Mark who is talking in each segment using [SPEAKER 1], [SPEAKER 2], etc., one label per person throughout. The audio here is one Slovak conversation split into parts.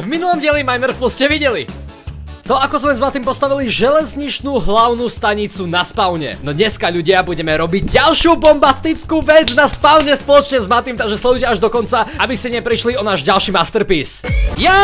[SPEAKER 1] V minulom dieli Miner Plus ste videli. To ako sme s Matým postavili železničnú hlavnú stanicu na spawne. No dneska ľudia budeme robiť ďalšiu bombastickú vec na spawne spoločne s Matým, takže sledujte až do konca, aby ste neprišli o náš ďalší masterpiece. Yo!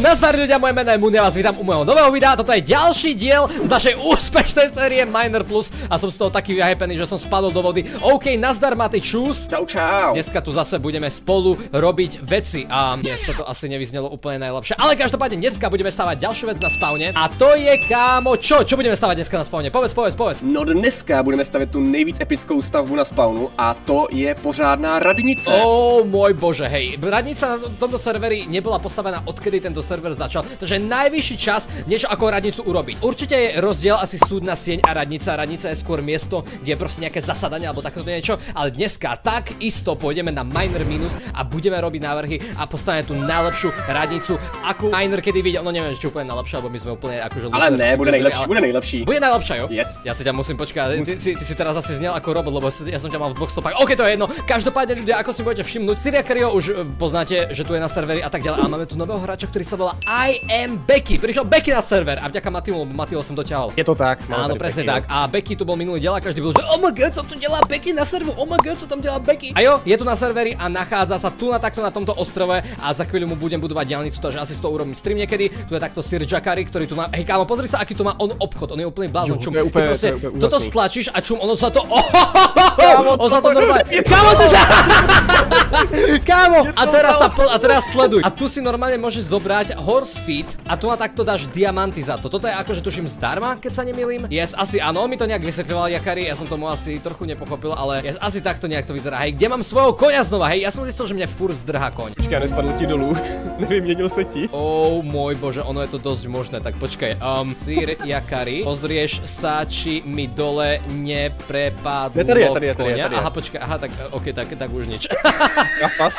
[SPEAKER 1] Nazdar ľudia, moje meno je Moon, ja vás vítam u môjho nového videa, toto je ďalší diel z našej úspešnej série Miner Plus a som z toho taký vyhypený, že som spadol do vody. OK, nazdar Maty, čus.
[SPEAKER 2] Čau, čau.
[SPEAKER 1] Dneska tu zase budeme spolu robiť veci a dnes toto asi nevyznelo úplne najlepšie, ale každopádne dneska budeme stavať ďalšiu vec na spawne spawne. A to je kámo, čo? Čo budeme stavať dneska na spawne? Povedz, povedz, povedz.
[SPEAKER 2] No dneska budeme stavět tu nejvíc epickou stavbu na spawnu a to je pořádná radnice.
[SPEAKER 1] Oh môj bože, hej. Radnica na tomto serveri nebola postavená odkedy tento server začal, takže najvyšší čas niečo ako radnicu urobiť. Určite je rozdiel asi súdna sieň a radnica. Radnica je skôr miesto, kde je proste nejaké zasadanie alebo takéto niečo, ale dneska tak isto pôjdeme na Miner Minus a budeme robiť návrhy a postavíme tú najlepšiu radnicu, akú Miner kedy videl. No neviem, či úplne najlepšia, lebo my sme úplne akože
[SPEAKER 2] Ale ne, bude nejlepší, ale... bude nejlepší.
[SPEAKER 1] Bude najlepšia, jo?
[SPEAKER 2] Yes.
[SPEAKER 1] Ja si ťa musím počkať, ty, ty, ty, si teraz asi znel ako robot, lebo ja som ťa mal v dvoch stopách. OK, to je jedno. Každopádne ľudia, ako si budete všimnúť, Syria Cario už e, poznáte, že tu je na serveri a tak ďalej. A máme tu nového hráča, ktorý sa volá I am Becky. Prišiel Becky na server a vďaka Matimu, Matiho som dotiahol.
[SPEAKER 2] Je to tak.
[SPEAKER 1] Áno, presne tak. A Becky tu bol minulý diel a každý bol, že oh my god, co tu delá Becky na serveru, oh my god, co tam delá Becky. A jo, je tu na serveri a nachádza sa tu na takto na tomto ostrove a za chvíľu mu budem budovať diaľnicu, takže asi to urobím stream niekedy. Tu je takto Sir Jakari, ktorý tu má. Hej, kámo, pozri sa, aký tu má on obchod, on je úplný blázon, čum.
[SPEAKER 2] To je úplne,
[SPEAKER 1] proste,
[SPEAKER 2] to je úplne
[SPEAKER 1] toto stlačíš a čum, ono sa to, on sa to normálne, kámo, ty sa, kámo, a teraz sa, a teraz sleduj. A tu si normálne môžeš zobrať horse feed a tu ma takto dáš diamanty za to. Toto je akože tuším zdarma, keď sa nemýlim. Yes, asi áno, mi to nejak vysvetľoval Jakari, ja som tomu asi trochu nepochopil, ale yes, asi takto nejak to vyzerá. Hej, kde mám svojho koňa znova? Hej, ja som zistil, že mňa furt zdrhá koň.
[SPEAKER 2] Počkej, nespadl ti dolů. Nevyměnil se ti.
[SPEAKER 1] Oh môj bože, ono je to dosť možné, tak počkaj. Um, Sir Jakari, pozrieš sa, či mi dole neprepadlo
[SPEAKER 2] Ne, tady je, tady je, tady je,
[SPEAKER 1] koňa.
[SPEAKER 2] tady.
[SPEAKER 1] Aha, počkaj, aha, tak ok, tak, tak už nič.
[SPEAKER 2] A pas.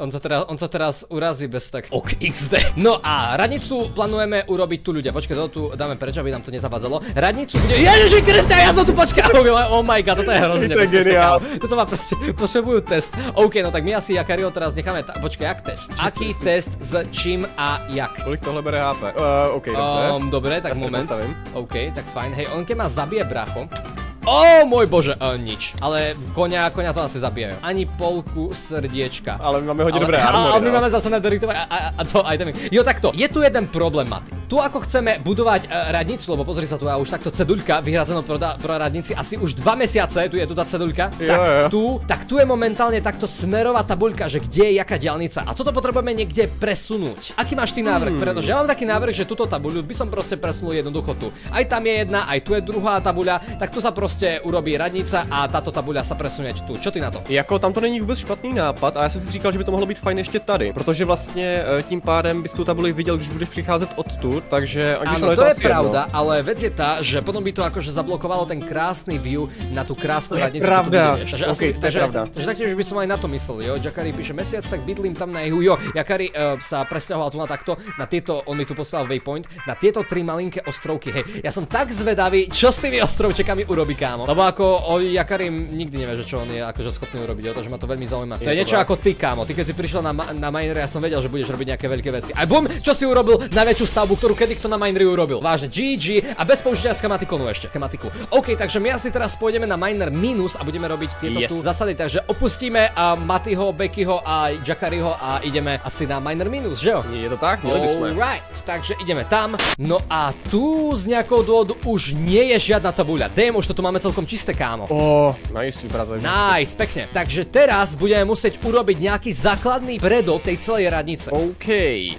[SPEAKER 1] On sa, teraz, on sa teraz urazí bez tak ok XD. No a radnicu plánujeme urobiť tu ľudia. Počkaj, to tu dáme preč, aby nám to nezavadzalo. Radnicu bude... Ježiši Kriste, ja som tu počkal! Oh my god, toto je hrozne.
[SPEAKER 2] To je geniál.
[SPEAKER 1] Toto má proste, potrebujú test. OK, no tak my asi Jakario teraz necháme... Ta... Počkaj, jak test? Aký test s čím a jak?
[SPEAKER 2] Kolik tohle bere HP? Uh, OK, dobře.
[SPEAKER 1] Um, dobre, tak
[SPEAKER 2] Ja
[SPEAKER 1] moment.
[SPEAKER 2] postavím.
[SPEAKER 1] OK, tak fajn. Hej, on keď ma zabije bracho. Ó, môj bože, uh, nič. Ale koňa, koňa to asi zabijajú. Ani polku srdiečka.
[SPEAKER 2] Ale my máme hodně
[SPEAKER 1] Ale-
[SPEAKER 2] dobré armory,
[SPEAKER 1] Ale my
[SPEAKER 2] no.
[SPEAKER 1] máme zase nederitové a, a, a to itemy. Jo takto, je tu jeden problém, Maty. Tu ako chceme budovať uh, radnicu, lebo pozri sa tu, a už takto ceduľka vyhrazená pro, pro radnici asi už dva mesiace, tu je tu tá ceduľka.
[SPEAKER 2] Jo,
[SPEAKER 1] tak
[SPEAKER 2] jo.
[SPEAKER 1] tu, tak tu je momentálne takto smerová tabuľka, že kde je jaká diálnica. A toto potrebujeme niekde presunúť. Aký máš ty návrh?
[SPEAKER 2] Hmm.
[SPEAKER 1] Pretože ja mám taký návrh, že túto tabuľu by som proste presunul jednoducho tu. Aj tam je jedna, aj tu je druhá tabuľa, tak tu sa proste urobí radnica a táto tabuľa sa presunie tu. Čo ty na to?
[SPEAKER 2] Jako tam to není vůbec špatný nápad a já jsem si říkal, že by to mohlo být fajn ještě tady, protože vlastně eh, tím pádem bys tu tabuli viděl, když budeš přicházet odtud, takže když
[SPEAKER 1] Áno, to je
[SPEAKER 2] asi
[SPEAKER 1] pravda,
[SPEAKER 2] jedno.
[SPEAKER 1] ale vec je tá, že potom by to akože zablokovalo ten krásny view na tú krásnu
[SPEAKER 2] To je
[SPEAKER 1] radnicu,
[SPEAKER 2] pravda.
[SPEAKER 1] budeš. Takže,
[SPEAKER 2] Ok,
[SPEAKER 1] asi,
[SPEAKER 2] to je
[SPEAKER 1] takže,
[SPEAKER 2] pravda.
[SPEAKER 1] takže taktiež by som aj na to myslel, jo. Jakari píše mesiac, tak bydlím tam na juhu, jo. Jakari uh, sa presťahoval tu na takto, na tieto, on mi tu poslal waypoint, na tieto tri malinké ostrovky, hej. Ja som tak zvedavý, čo s tými ostrovčekami urobí, kámo. Lebo ako o Jakari nikdy nevie, že čo on je akože schopný urobiť, jo, takže ma to veľmi zaujíma. To je
[SPEAKER 2] to
[SPEAKER 1] niečo ako ty, kámo. Ty keď si prišiel na, na Minere, ja som vedel, že budeš robiť nejaké veľké veci. A bum, čo si urobil najväčšiu stavbu, ktorú kedy kto na Mineri urobil. Vážne, GG a bez použitia schematikonu ešte, schematiku. OK, takže my asi teraz pôjdeme na Miner minus a budeme robiť tieto
[SPEAKER 2] Yes.
[SPEAKER 1] tu zásady, takže opustíme a Matyho, Beckyho a Jakariho a ideme asi na Miner minus, že jo?
[SPEAKER 2] Je to tak?
[SPEAKER 1] Alright, takže ideme tam. No a tu z nejakého dôvodu už nie je žiadna tabuľa. Damn, už to tu máme celkom čisté, kámo.
[SPEAKER 2] Oh, nice, to
[SPEAKER 1] Nice, pekne. Takže teraz budeme musieť urobiť nejaký základný predol tej celej radnice.
[SPEAKER 2] OK.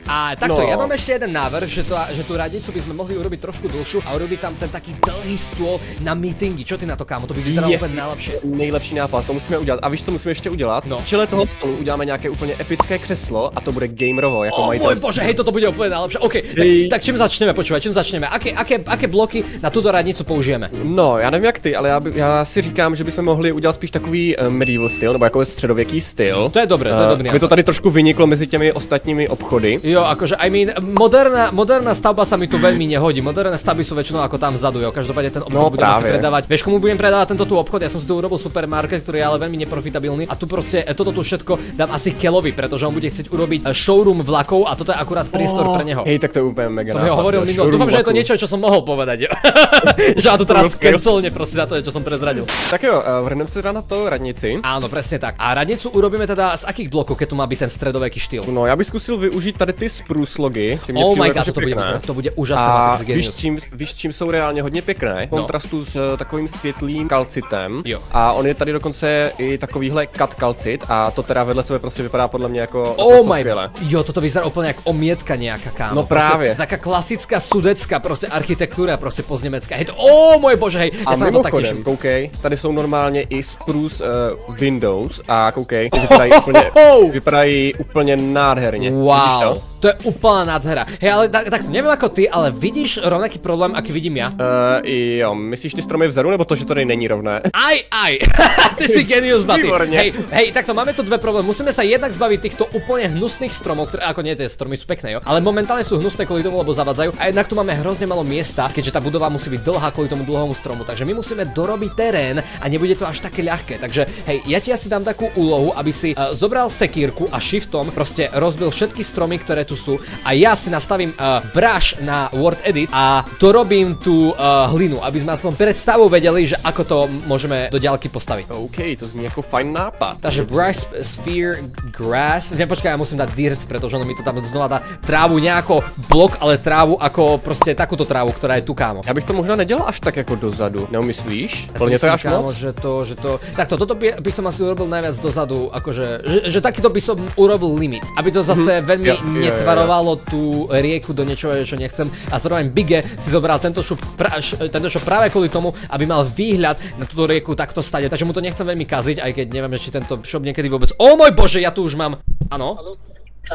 [SPEAKER 1] A takto,
[SPEAKER 2] No.
[SPEAKER 1] ja mám ešte jeden návrh, že, to, že tú radnicu by sme mohli urobiť trošku dlhšiu a urobiť tam ten taký dlhý stôl na meetingy. Čo ty na to, kámo? To by vyzeralo
[SPEAKER 2] Yes.
[SPEAKER 1] úplne najlepšie.
[SPEAKER 2] Nejlepší nápad, to musíme udělat. A víš, co musíme ještě udělat?
[SPEAKER 1] No.
[SPEAKER 2] V čele toho stolu uděláme nějaké úplně epické křeslo a to bude gamerovo, jako
[SPEAKER 1] O
[SPEAKER 2] majitel.
[SPEAKER 1] môj bože, hej, toto bude úplne najlepšie. OK, tak, tak čím začneme, počúvaj, čím začneme? Aké, aké, aké bloky na túto radnicu použijeme?
[SPEAKER 2] No, já nevím jak ty, ale já, by, já si říkám, že bychom mohli udělat spíš takový uh, medieval styl, nebo jako středověký styl.
[SPEAKER 1] To je dobré, to je
[SPEAKER 2] Eh,
[SPEAKER 1] dobrý
[SPEAKER 2] Aby to tady trošku vyniklo mezi těmi ostatními obchody.
[SPEAKER 1] Jo, akože, I mean, moderná, moderná stavba sa mi tu veľmi nehodí. Moderné stavby sú väčšinou ako tam vzadu, jo. Každopádne ten obchod
[SPEAKER 2] No,
[SPEAKER 1] budem asi
[SPEAKER 2] práve.
[SPEAKER 1] predávať. Vieš, komu budem predávať tento tu obchod? Ja som si tu urobil supermarket, ktorý je ale veľmi neprofitabilný. A tu proste e, toto tu všetko dám asi Kelovi, pretože on bude chcieť urobiť e, showroom vlakov a toto je akurát priestor pre neho.
[SPEAKER 2] Hej, tak to je úplne mega
[SPEAKER 1] To mi hovoril minul. Dúfam, že je to niečo, čo som mohol povedať. Že a to teraz cancelne proste za to, čo som prezradil.
[SPEAKER 2] Tak jo, uh, vrhneme se teda na to radnici.
[SPEAKER 1] Áno, presne tak. A radnicu urobíme teda z akých blokov, keď tu má byť ten stredoveký štýl?
[SPEAKER 2] No, já bych zkusil využít tady ty spruce logy. ty mě
[SPEAKER 1] Oh my god, to bude, to bude úžasné,
[SPEAKER 2] A víš čím, víš, čím jsou reálně hodně pěkné?
[SPEAKER 1] No.
[SPEAKER 2] Kontrastu s uh, takovým světlým kalcitem.
[SPEAKER 1] Jo.
[SPEAKER 2] A on je tady dokonce i takovýhle cut kalcit a to teda vedle sebe prostě vypadá podle mě jako
[SPEAKER 1] Oh my,
[SPEAKER 2] skvěle.
[SPEAKER 1] jo, toto vyzerá úplne ako omietka nejaká, kámo.
[SPEAKER 2] No.
[SPEAKER 1] Proste, taká klasická sudecká proste architektúra, proste poznemecká. Hej, to, oh môj bože, hej, ja
[SPEAKER 2] A
[SPEAKER 1] sa na to tak
[SPEAKER 2] koukej, tady jsou normálně i spruce uh, Windows a koukej, ty vypadají úplně, vypadají úplně nádherně. Vidíš to?
[SPEAKER 1] To je úplná nádhera. Hej, ale tak, takto, neviem ako ty, ale vidíš rovnaký problém, aký vidím ja?
[SPEAKER 2] Uh, jo, myslíš ty stromy vzadu, nebo to, že to není rovné?
[SPEAKER 1] Aj, aj, ty si genius, Baty.
[SPEAKER 2] Výborne.
[SPEAKER 1] Hej, hej, takto máme tu dve problémy. Musíme sa jednak zbaviť týchto úplne hnusných stromov, ktoré ako nie, tie stromy sú pekné, jo. Ale momentálne sú hnusné kvôli tomu, lebo zavadzajú. A jednak tu máme hrozne malo miesta, keďže tá budova musí byť dlhá kvôli tomu dlhomu stromu. Takže my musíme dorobiť terén a nebude to až také ľahké. Takže hej, ja ti asi dám takú úlohu, aby si uh, zobral sekírku a shiftom proste rozbil všetky stromy, ktoré tu sú a ja si nastavím uh, brush na Word Edit a dorobím tú uh, hlinu, aby sme aspoň predstavu vedeli, že ako to môžeme do ďalky postaviť.
[SPEAKER 2] OK, to zní jako fajn nápad.
[SPEAKER 1] Takže brush, sphere, grass. Ne, počkaj, ja musím dať dirt, pretože ono mi to tam znova dá trávu nejako blok, ale trávu ako proste takúto trávu, ktorá je tu kámo.
[SPEAKER 2] Já bych to možná nedělal až tak jako dozadu, neumyslíš?
[SPEAKER 1] Ja
[SPEAKER 2] Plně to až
[SPEAKER 1] kámo,
[SPEAKER 2] moc?
[SPEAKER 1] že to, že to... Takto, toto by, by som asi urobil najviac dozadu, akože, že, že takýto by som urobil limit. Aby to zase veľmi
[SPEAKER 2] Jo, jo, jo, jo.
[SPEAKER 1] netvarovalo tú rieku do niečoho, čo nechcem. A zároveň Bige si zobral tento šup, pra, š, tento šup práve kvôli tomu, aby mal výhľad na túto rieku takto stade. Takže mu to nechcem veľmi kaziť, aj keď neviem, či tento shop niekedy vôbec... O môj bože, ja tu už mám... Áno?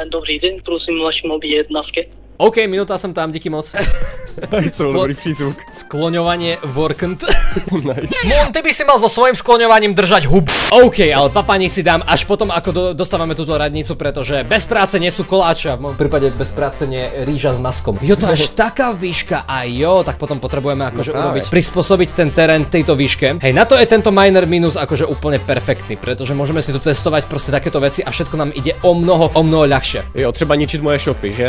[SPEAKER 3] Dobrý den, prosím vašim objednávke.
[SPEAKER 1] OK, minúta som tam, díky moc.
[SPEAKER 2] To dobrý přízvuk.
[SPEAKER 1] s- skloňovanie workant.
[SPEAKER 2] nice.
[SPEAKER 1] Mon, ty by si mal so svojím skloňovaním držať hub. OK, ale papani si dám až potom, ako do, dostávame túto radnicu, pretože bez práce nie sú koláče a v môjom prípade bez práce nie rýža s maskom. Jo, to až taká výška a jo, tak potom potrebujeme akože
[SPEAKER 2] práve.
[SPEAKER 1] urobiť, prispôsobiť ten terén tejto výške. Hej, na to je tento miner minus akože úplne perfektný, pretože môžeme si tu testovať proste takéto veci a všetko nám ide o mnoho, o mnoho ľahšie.
[SPEAKER 2] Jo, třeba ničit moje shopy, že?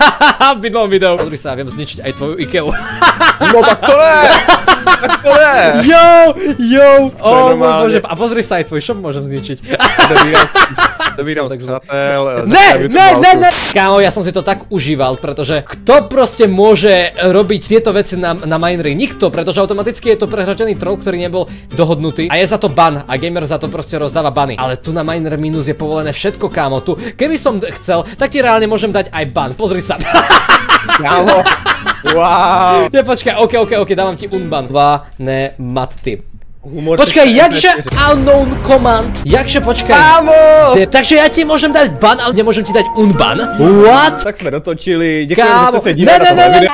[SPEAKER 1] Minulom videu. Pozri sa, viem zničiť aj tvoju Ikeu.
[SPEAKER 2] No tak to ne! tak to ne!
[SPEAKER 1] Jo, jo, o môj
[SPEAKER 2] normálne.
[SPEAKER 1] bože, a pozri sa, aj tvoj shop môžem zničiť.
[SPEAKER 2] Dobírám skladatel.
[SPEAKER 1] Ne, ne, ne, ne! Kámo, ja som si to tak užíval, pretože kto proste môže robiť tieto veci na, na minery? Nikto, pretože automaticky je to prehratený troll, ktorý nebol dohodnutý a je za to ban a gamer za to proste rozdáva bany. Ale tu na miner minus je povolené všetko, kámo. Tu, keby som chcel, tak ti reálne môžem dať aj ban. Pozri sa.
[SPEAKER 2] Kámo. Wow.
[SPEAKER 1] Ne, počkaj, ok, ok, ok, dávam ti unban. Dva, ne, matty.
[SPEAKER 2] Humor
[SPEAKER 1] Počkaj, jakže unknown command? Jakže počkaj?
[SPEAKER 2] Kámo!
[SPEAKER 1] Te- Takže ja ti môžem dať ban, ale nemôžem ti dať unban? What?
[SPEAKER 2] Tak jsme dotočili, děkuji, že se
[SPEAKER 1] ne,
[SPEAKER 2] dívali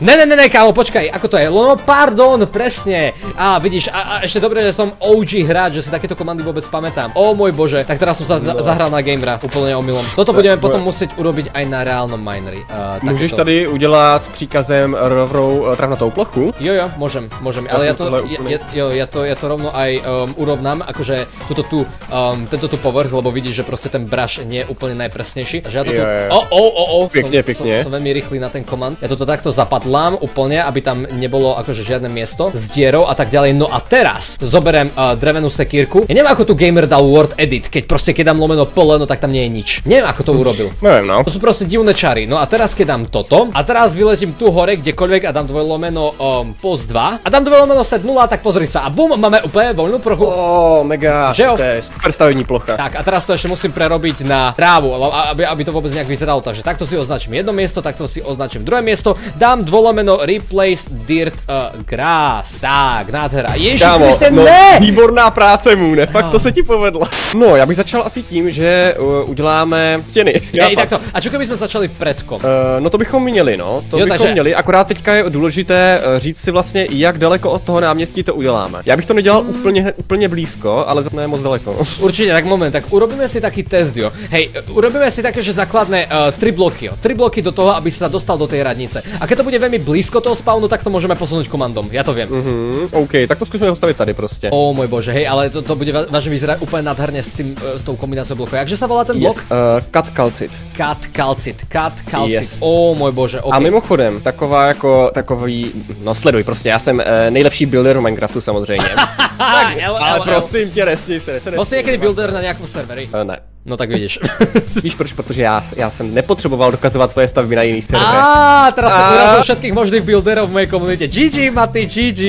[SPEAKER 1] ne, ne, ne. Ne, kámo, počkaj, ako to je? No, pardon, presne. Á, vidíš, a, a ešte dobre, že som OG hráč, že si takéto komandy vôbec pamätám. O môj bože, tak teraz som sa za- zahral na gamera, úplne omylom. Toto budeme
[SPEAKER 2] Tak,
[SPEAKER 1] potom musieť urobiť aj na reálnom minery. Uh,
[SPEAKER 2] Můžeš tady udělat s příkazem rovnou eh, travnatou plochu?
[SPEAKER 1] Jo, jo, môžem, môžem, ale ja to, ja, jo, ja to, ja to rovno aj um, urovnám, akože túto tu, um, tento tu povrch, lebo vidíš, že proste ten brush nie je úplne najpresnejší. Takže ja to tu, o, o, o, o,
[SPEAKER 2] Pekne,
[SPEAKER 1] som,
[SPEAKER 2] pekne.
[SPEAKER 1] Som, som veľmi rýchly na ten komand. Ja toto takto zapadlám úplne, aby tam nebolo akože žiadne miesto s dierou a tak ďalej. No a teraz zoberiem uh, drevenú sekírku. Ja neviem, ako tu gamer dal word edit, keď proste keď dám lomeno pole, no tak tam nie je nič. Neviem, ako to urobil.
[SPEAKER 2] Nevím, no.
[SPEAKER 1] To sú proste divné čary. No a teraz keď dám toto a teraz vyletím tu hore kdekoľvek a dám dvojlomeno um, post 2 a dám dvojlomeno set 0, tak pozri sa a bum, máme úplne voľnú prochu.
[SPEAKER 2] Oh, mega.
[SPEAKER 1] Že?
[SPEAKER 2] To je super stavební plocha.
[SPEAKER 1] Tak a teraz to ešte musím prerobiť na trávu, aby, aby to vôbec nejak vyzeralo. Takže takto si označím jedno miesto, takto si označím druhé miesto, dám kolomeno replace dirt uh, grass. Tak, nádhera. Ježiš,
[SPEAKER 2] Kámo,
[SPEAKER 1] Kriste,
[SPEAKER 2] no,
[SPEAKER 1] ne!
[SPEAKER 2] výborná práce, Moon, fakt
[SPEAKER 1] No.
[SPEAKER 2] to se ti povedla. No, já bych začal asi tím, že uh, uděláme stěny.
[SPEAKER 1] Hej,
[SPEAKER 2] fakt.
[SPEAKER 1] takto. A čo keby sme začali predkom?
[SPEAKER 2] Uh, no to bychom měli, no. To
[SPEAKER 1] Jo,
[SPEAKER 2] bychom
[SPEAKER 1] takže-
[SPEAKER 2] měli, akorát teďka je důležité uh, říct si vlastně, jak daleko od toho náměstí to uděláme. Já bych to nedělal
[SPEAKER 1] Hmm.
[SPEAKER 2] úplně, úplně blízko, ale zase ne moc daleko.
[SPEAKER 1] Určite, tak moment, tak urobíme si taký test, jo. Hej, urobíme si také, že základné uh, tri bloky, jo. Tri bloky do toho, aby sa dostal do tej radnice. A keď to bude veľmi blízko toho spawnu, tak to môžeme posunúť komandom, ja to viem.
[SPEAKER 2] Mhm, OK, tak to zkusíme postavit tady prostě.
[SPEAKER 1] Ó môj bože, hej, ale to, to bude vážne vyzerať úplne nádherne s, tým, uh, s tou kombináciou blokov. Jakže sa volá ten blok?
[SPEAKER 2] Yes. Uh, cut calcit.
[SPEAKER 1] Cut calcit, cut calcit.
[SPEAKER 2] Yes.
[SPEAKER 1] Ó môj bože, ok.
[SPEAKER 2] A mimochodem, taková jako takový, no sleduj prostě, já jsem uh, nejlepší builder v Minecraftu
[SPEAKER 1] tak, L,
[SPEAKER 2] ale prosím tě, nesmí se, se
[SPEAKER 1] si niekedy builder na nejakom serveri?
[SPEAKER 2] Ne.
[SPEAKER 1] No tak vidíš.
[SPEAKER 2] Víš proč? Protože já, já jsem nepotřeboval dokazovat svoje stavby na jiný server.
[SPEAKER 1] Á, teraz som urazil všetkých možných builderov v mojej komunite. GG, Maty, GG.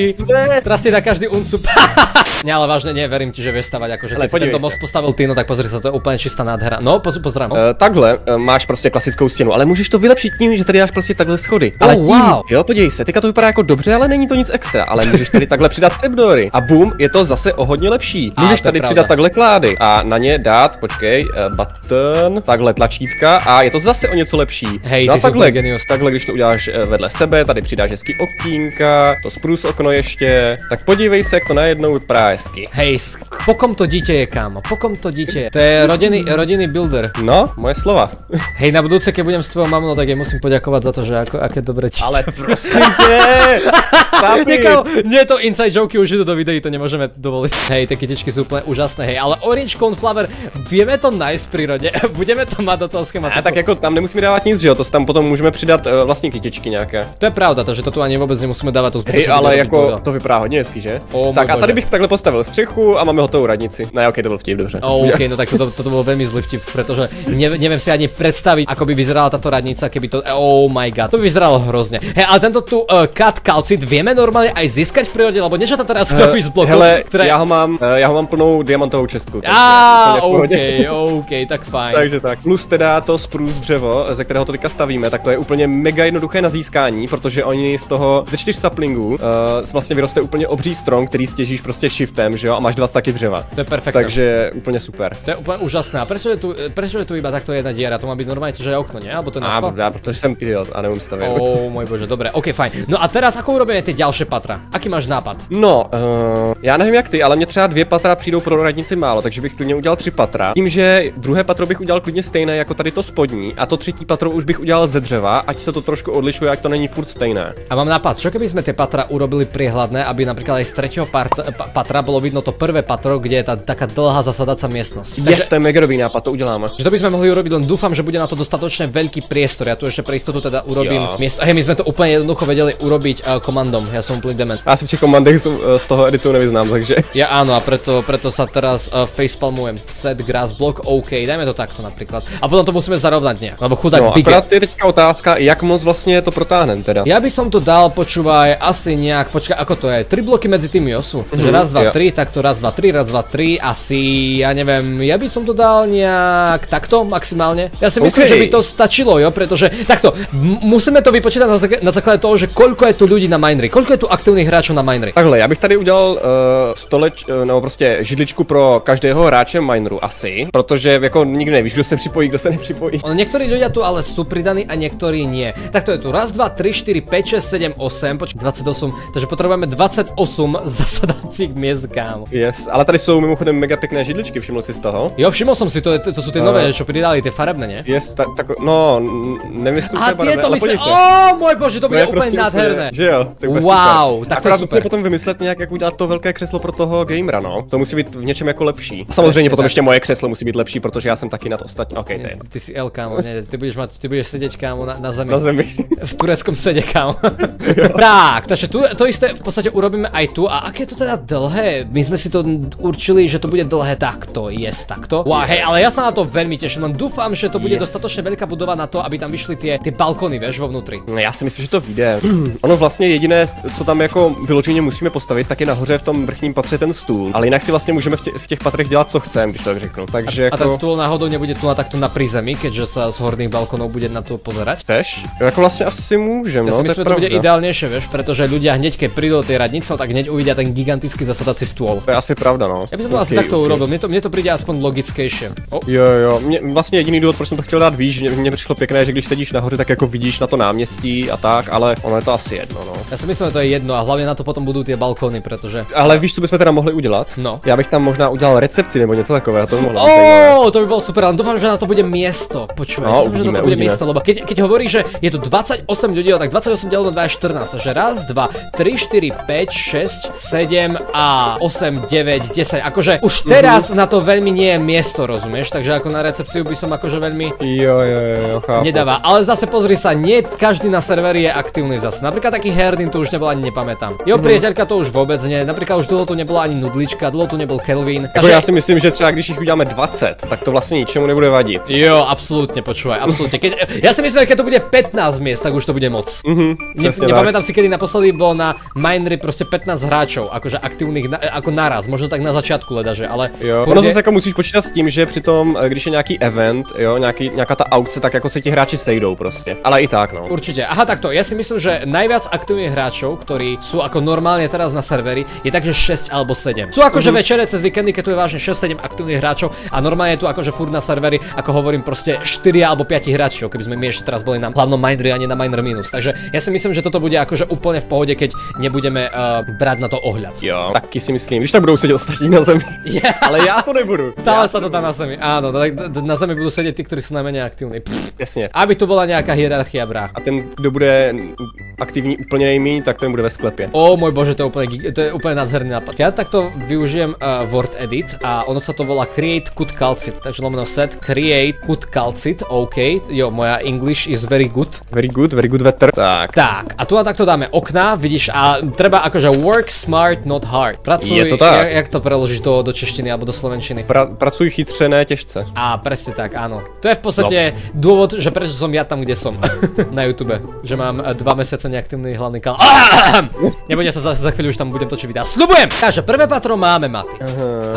[SPEAKER 1] Teraz si na každý uncup. Nie, ale vážne, nie, verím ti, že vieš stavať, akože keď si tento most postavil ty, no tak pozri sa, to je úplne čistá nádhera. No, poz, pozdravím.
[SPEAKER 2] Uh, takhle uh, máš prostě klasickou stěnu, ale můžeš to vylepšit tím, že tady dáš prostě takhle schody.
[SPEAKER 1] Oh,
[SPEAKER 2] ale tím,
[SPEAKER 1] wow.
[SPEAKER 2] jo, podívej se, teďka to vypadá jako dobře, ale není to nic extra, ale můžeš tady takhle přidat trapdory. A boom, je to zase o hodně lepší.
[SPEAKER 1] A,
[SPEAKER 2] Můžeš tady přidat takhle klády a na ně dát, počkej, button, takhle tlačítka a je to zase o něco lepší.
[SPEAKER 1] Hej,
[SPEAKER 2] no
[SPEAKER 1] ty
[SPEAKER 2] takhle,
[SPEAKER 1] genius.
[SPEAKER 2] takhle, když to uděláš eh, vedle sebe, tady přidáš hezký okýnka, to spruce okno ještě, tak podívej se, jak to najednou vypadá hezky.
[SPEAKER 1] Hej, pokom to dítě je, kámo, pokom to dítě je. To je rodinný, rodinný builder.
[SPEAKER 2] No, moje slova.
[SPEAKER 1] Hej, na budúce, keď budem s tvojou mamou, tak jej musím poďakovať za to, že ako, aké dobré dieťa.
[SPEAKER 2] Ale prosím tě,
[SPEAKER 1] Niekamo, nie to inside joke, už idú do videí, to nemôžeme dovoliť. Hej, tie kytičky sú úplne úžasné, hej, ale Orange Cornflower, vieme to nájsť v prírode, budeme to mať do toho
[SPEAKER 2] A
[SPEAKER 1] schematiku.
[SPEAKER 2] tak jako tam nemusíme dávat nic, že jo, to tam potom můžeme přidat uh, vlastní kytičky nějaké.
[SPEAKER 1] To je pravda, takže to tu ani vôbec nemusíme dávať to
[SPEAKER 2] Hej,
[SPEAKER 1] zbytočne.
[SPEAKER 2] ale jako
[SPEAKER 1] bordel.
[SPEAKER 2] to vypadá hodně hezky, že?
[SPEAKER 1] O,
[SPEAKER 2] tak a tady
[SPEAKER 1] bože.
[SPEAKER 2] bych takhle postavil střechu a máme hotovou radnici. Ne, ok, to byl vtip, dobře.
[SPEAKER 1] OK, no tak toto, toto bol veľmi zlý vtip, pretože ne, neviem si ani predstaviť, ako by vyzerala táto radnica, keby to... Oh my god, to by vyzeralo hrozne. Hej, ale tento tu uh, cut calcit vieme normálne aj získať v prírode, lebo niečo to teraz robí z blokov,
[SPEAKER 2] Eh, Hele,
[SPEAKER 1] ktoré...
[SPEAKER 2] já ho mám, uh, já ho mám plnou diamantovou čestku.
[SPEAKER 1] Á,
[SPEAKER 2] úplně.
[SPEAKER 1] OK, OK, tak fajn.
[SPEAKER 2] Takže tak, plus teda to spruce dřevo, ze kterého to teďka stavíme, tak to je úplně mega jednoduché na získání, protože oni z toho, ze čtyř saplingů, uh, vlastně vyroste úplně obří strom, který stěžíš prostě shiftem, že jo, a máš dva staky dřeva.
[SPEAKER 1] To je perfektné.
[SPEAKER 2] Takže úplně super.
[SPEAKER 1] To je úplne úžasné. A prečo je tu, prečo je tu iba takto jedna diera? To má byť normálne, že aj okno, nie? Alebo to je na
[SPEAKER 2] já, protože jsem idiot a neumím stavět.
[SPEAKER 1] Ó, môj bože, dobre, ok, fajn. No a teraz ako urobíme tie ďalšie patra? Aký máš nápad?
[SPEAKER 2] No, uh, já nevím jak ty, ale mě třeba dvě patra přijdou pro radnici málo, takže bych klidně udělal tři patra. Tím, že druhé patro bych udělal klidně stejné jako tady to spodní a to třetí patro už bych udělal ze dřeva, ať se to trošku odlišuje, ať to není furt stejné.
[SPEAKER 1] A mám nápad, čo keby sme tie patra urobili prihľadné, aby napríklad aj z tretieho patra bolo vidno to prvé patro, kde je tá taká dlhá zasadacia miestnosť.
[SPEAKER 2] Yes, to je mega dobrý nápad, to uděláme.
[SPEAKER 1] Že to by sme mohli urobiť, len dúfam, že bude na to dostatočne veľký priestor. Ja tu ešte pre istotu teda urobím
[SPEAKER 2] Jo.
[SPEAKER 1] miesto. Hej, my sme to úplne jednoducho vedeli urobiť uh, komandom. Ja som úplný dement.
[SPEAKER 2] Já se v těch komandech z, eh, z toho editu nevyznám, takže...
[SPEAKER 1] Ja áno, a preto, preto sa teraz uh, facepalmujem. Set grass block, OK, dajme to takto napríklad. A potom to musíme zarovnať nejak, lebo chudák
[SPEAKER 2] No,
[SPEAKER 1] Big
[SPEAKER 2] akorát je teďka otázka, jak moc vlastně to protáhnem teda.
[SPEAKER 1] Ja by som to dal, počúvaj, asi nejak, počkaj, ako to je? Tri bloky medzi tými osu. Takže
[SPEAKER 2] Mhm,
[SPEAKER 1] raz, dva,
[SPEAKER 2] jo.
[SPEAKER 1] tri, takto raz, dva, tri, raz, dva, tri, asi, ja neviem, ja by som to dal nejak takto maximálne. Ja si myslím,
[SPEAKER 2] OK.
[SPEAKER 1] že by to stačilo, jo, pretože takto, musíme to vypočítať na, na základe toho, že koľko je tu ľudí na Minery, koľko je tu aktívnych hráčov na Minery.
[SPEAKER 2] Takhle, já bych tady udělal uh, stoleč, uh, nebo prostě židličku pro každého hráče mineru asi, protože jako nikdy nevíš, kdo se připojí, kdo se nepřipojí.
[SPEAKER 1] Ono, niektorí ľudia tu ale sú pridaní a niektorí nie. Tak to je tu raz, dva, tri, 4, 5, 6, 7, 8, počkaj, 28, takže potrebujeme 28 zasadacích miest, kámo.
[SPEAKER 2] Yes, ale tady jsou mimochodem mega pěkné židličky, všiml jsi z toho?
[SPEAKER 1] Jo, všimol som si, to, je- to, sú tie
[SPEAKER 2] Eh.
[SPEAKER 1] nové, čo pridali, tie farebné, nie?
[SPEAKER 2] Yes, tak, tak no, n- nevím, jestli to
[SPEAKER 1] A tieto
[SPEAKER 2] ale podívej se.
[SPEAKER 1] ó môj bože, to bude
[SPEAKER 2] je
[SPEAKER 1] úplne nádherné.
[SPEAKER 2] Že jo, to bude
[SPEAKER 1] Wow,
[SPEAKER 2] super.
[SPEAKER 1] tak to je
[SPEAKER 2] Akorát
[SPEAKER 1] super.
[SPEAKER 2] musíme potom vymyslet nějak, jak udělat to velké křeslo pro toho gamera, no. To musí být v něčem jako lepší. A samozřejmě
[SPEAKER 1] Přesně
[SPEAKER 2] potom
[SPEAKER 1] tak.
[SPEAKER 2] ještě moje křeslo musí být lepší, protože já jsem taky na to ostatní. OK, to je jedno.
[SPEAKER 1] Ty si L, kámo, nie, ty budeš mať, ty budeš sedieť, kámo, na, na zemi.
[SPEAKER 2] Na zemi.
[SPEAKER 1] V tureckom sede, kámo. tak, takže tu, to isté v podstate urobíme aj tu. A aké je to teda dlhé? My sme si to určili, že to bude dlhé takto, yes, takto. Wow, hej, ale ja sa na to veľmi teším, len dúfam, že to bude
[SPEAKER 2] Yes.
[SPEAKER 1] dostatočne veľká budova na to, aby tam vyšli tie, tie balkony, vieš, vo vnútri.
[SPEAKER 2] No, Já si myslím, že to vyjde. Ono vlastně jediné, co tam jako vyloženě musíme postavit, tak je nahoře v tom vrchním patře ten stůl. Ale jinak si vlastně můžeme v, tě, v těch patrech dělat, co chceme, když to tak řeknu. Takže
[SPEAKER 1] A ten
[SPEAKER 2] jako...
[SPEAKER 1] stôl náhodou nebude tu na takto na prízemí, keďže sa z horných balkónov bude na to pozerať?
[SPEAKER 2] Chceš? Jako vlastně asi můžem,
[SPEAKER 1] Ja
[SPEAKER 2] no,
[SPEAKER 1] si
[SPEAKER 2] to
[SPEAKER 1] myslím, že to bude ideálnejšie, vieš, pretože ľudia hneď keď prídu do tej radnice, tak hneď uvidia ten gigantický zasadací stôl.
[SPEAKER 2] To je asi pravda, no.
[SPEAKER 1] Ja by som to asi
[SPEAKER 2] Ok,
[SPEAKER 1] takto
[SPEAKER 2] ok.
[SPEAKER 1] urobil, mne to, mne to príde aspoň logickejšie. O,
[SPEAKER 2] Jo, jo, mě, vlastně jediný důvod, proč jsem to chtěl dát výš, mě, mě přišlo pěkné, že když sedíš nahoře, tak jako vidíš na to náměstí a tak, ale ono je to asi jedno, no.
[SPEAKER 1] ja si myslím, že to je jedno a hlavne na to potom budú tie balkóny, pretože...
[SPEAKER 2] Ale víš, co bychom teda mohli udělat?
[SPEAKER 1] No.
[SPEAKER 2] Já bych tam možná udělal recepci nebo něco takového, to by mohlo.
[SPEAKER 1] Ó, to by bolo super, ale dúfam, že na to bude miesto. Počúvaj,
[SPEAKER 2] No,
[SPEAKER 1] dúfam, že na to bude
[SPEAKER 2] uvidíme.
[SPEAKER 1] miesto, lebo keď, keď hovorí, že je tu 28 ľudí, tak 28 deleno 2 je 14, takže raz, 2, 3, 4, 5, 6, 7 a 8, 9, 10. Akože už
[SPEAKER 2] Mhm.
[SPEAKER 1] teraz na to veľmi nie je miesto, rozumieš? Takže ako na recepciu by som akože veľmi
[SPEAKER 2] Jo, jo, jo, jo, chápu.
[SPEAKER 1] nedáva. Ale zase pozri sa, nie každý na serveri je aktívny zase. Napríklad taký Herdin tu už nebol ani nepamätám. Jeho
[SPEAKER 2] Mhm.
[SPEAKER 1] priateľka to už vôbec nie. Napríklad už dlho tu nebola ani Nudlička, dlho tu nebol Kelvin.
[SPEAKER 2] Jako já si myslím, že třeba když jich uděláme 20, tak to vlastně ničemu nebude vadit.
[SPEAKER 1] Jo, absolútne, počúvaj, absolútne. Keď, ja si myslím, že keď to bude 15 miest, tak už to bude moc.
[SPEAKER 2] Mhm,
[SPEAKER 1] Ne,
[SPEAKER 2] přesně tak.
[SPEAKER 1] nepamätám si, kedy naposledy bolo na Minery proste 15 hráčov, akože aktívnych na, ako naraz, možno tak na začiatku ledaže, ale...
[SPEAKER 2] Jo, ono zase jako musíš počítat s tím, že přitom, eh, když je nějaký event, jo, nějaký, nějaká ta aukce, tak jako se ti hráči sejdou prostě. Ale i tak, no.
[SPEAKER 1] Určite. Aha, takto. Ja si myslím, že najviac aktívnych hráčov, ktorí sú ako normálne teraz na serveri, je takže 6 alebo 7. Sú akože večere cez víkendy, keď tu je vážne 6-7 aktívnych hráčov a normálne je tu akože furt na serveri, ako hovorím, proste 4 alebo 5 hráčov, keby sme my ešte teraz boli na hlavnom Minery a nie na Miner Minus. Takže ja si myslím, že toto bude akože úplne v pohode, keď nebudeme uh, brať na to ohľad.
[SPEAKER 2] Jo, taky si myslím, když tak budou sedět ostatní na zemi.
[SPEAKER 1] Yeah.
[SPEAKER 2] Ale já to nebudu.
[SPEAKER 1] Stále
[SPEAKER 2] Já
[SPEAKER 1] sa to dá na zemi. Áno, na zemi budú sedieť tí, ktorí sú najmenej aktívni. Pff,
[SPEAKER 2] Jasně.
[SPEAKER 1] Aby tu bola nejaká hierarchia brách.
[SPEAKER 2] A ten, kdo bude aktivní úplně nejméně, tak ten bude ve sklepě.
[SPEAKER 1] Ó môj bože, to je úplne, to je úplne nádherný nápad. Ja takto využijem uh, Word Edit a ono sa to volá Create Cut Calcit, takže lomeno set Create Cut Calcit, OK, jo, moja English is very good.
[SPEAKER 2] Very good, very good vetter. Tak.
[SPEAKER 1] Tak, a tu na takto dáme okná, vidíš, a treba akože work smart, not hard. Pracuj,
[SPEAKER 2] Je to tak.
[SPEAKER 1] Jak, jak to preložíš do, do češtiny alebo do slovenčiny?
[SPEAKER 2] Pra, pracuj chytře, ne těžce.
[SPEAKER 1] A presne tak, áno. To je v podstate no. dôvod, že prečo som ja tam, kde som. na YouTube. Že mám eh, dva mesiace neaktívny hlavný kanál. Nebudem sa za, za chvíľu už tam budem točiť videa. Sľubujem! Takže prvé patro máme, Maty.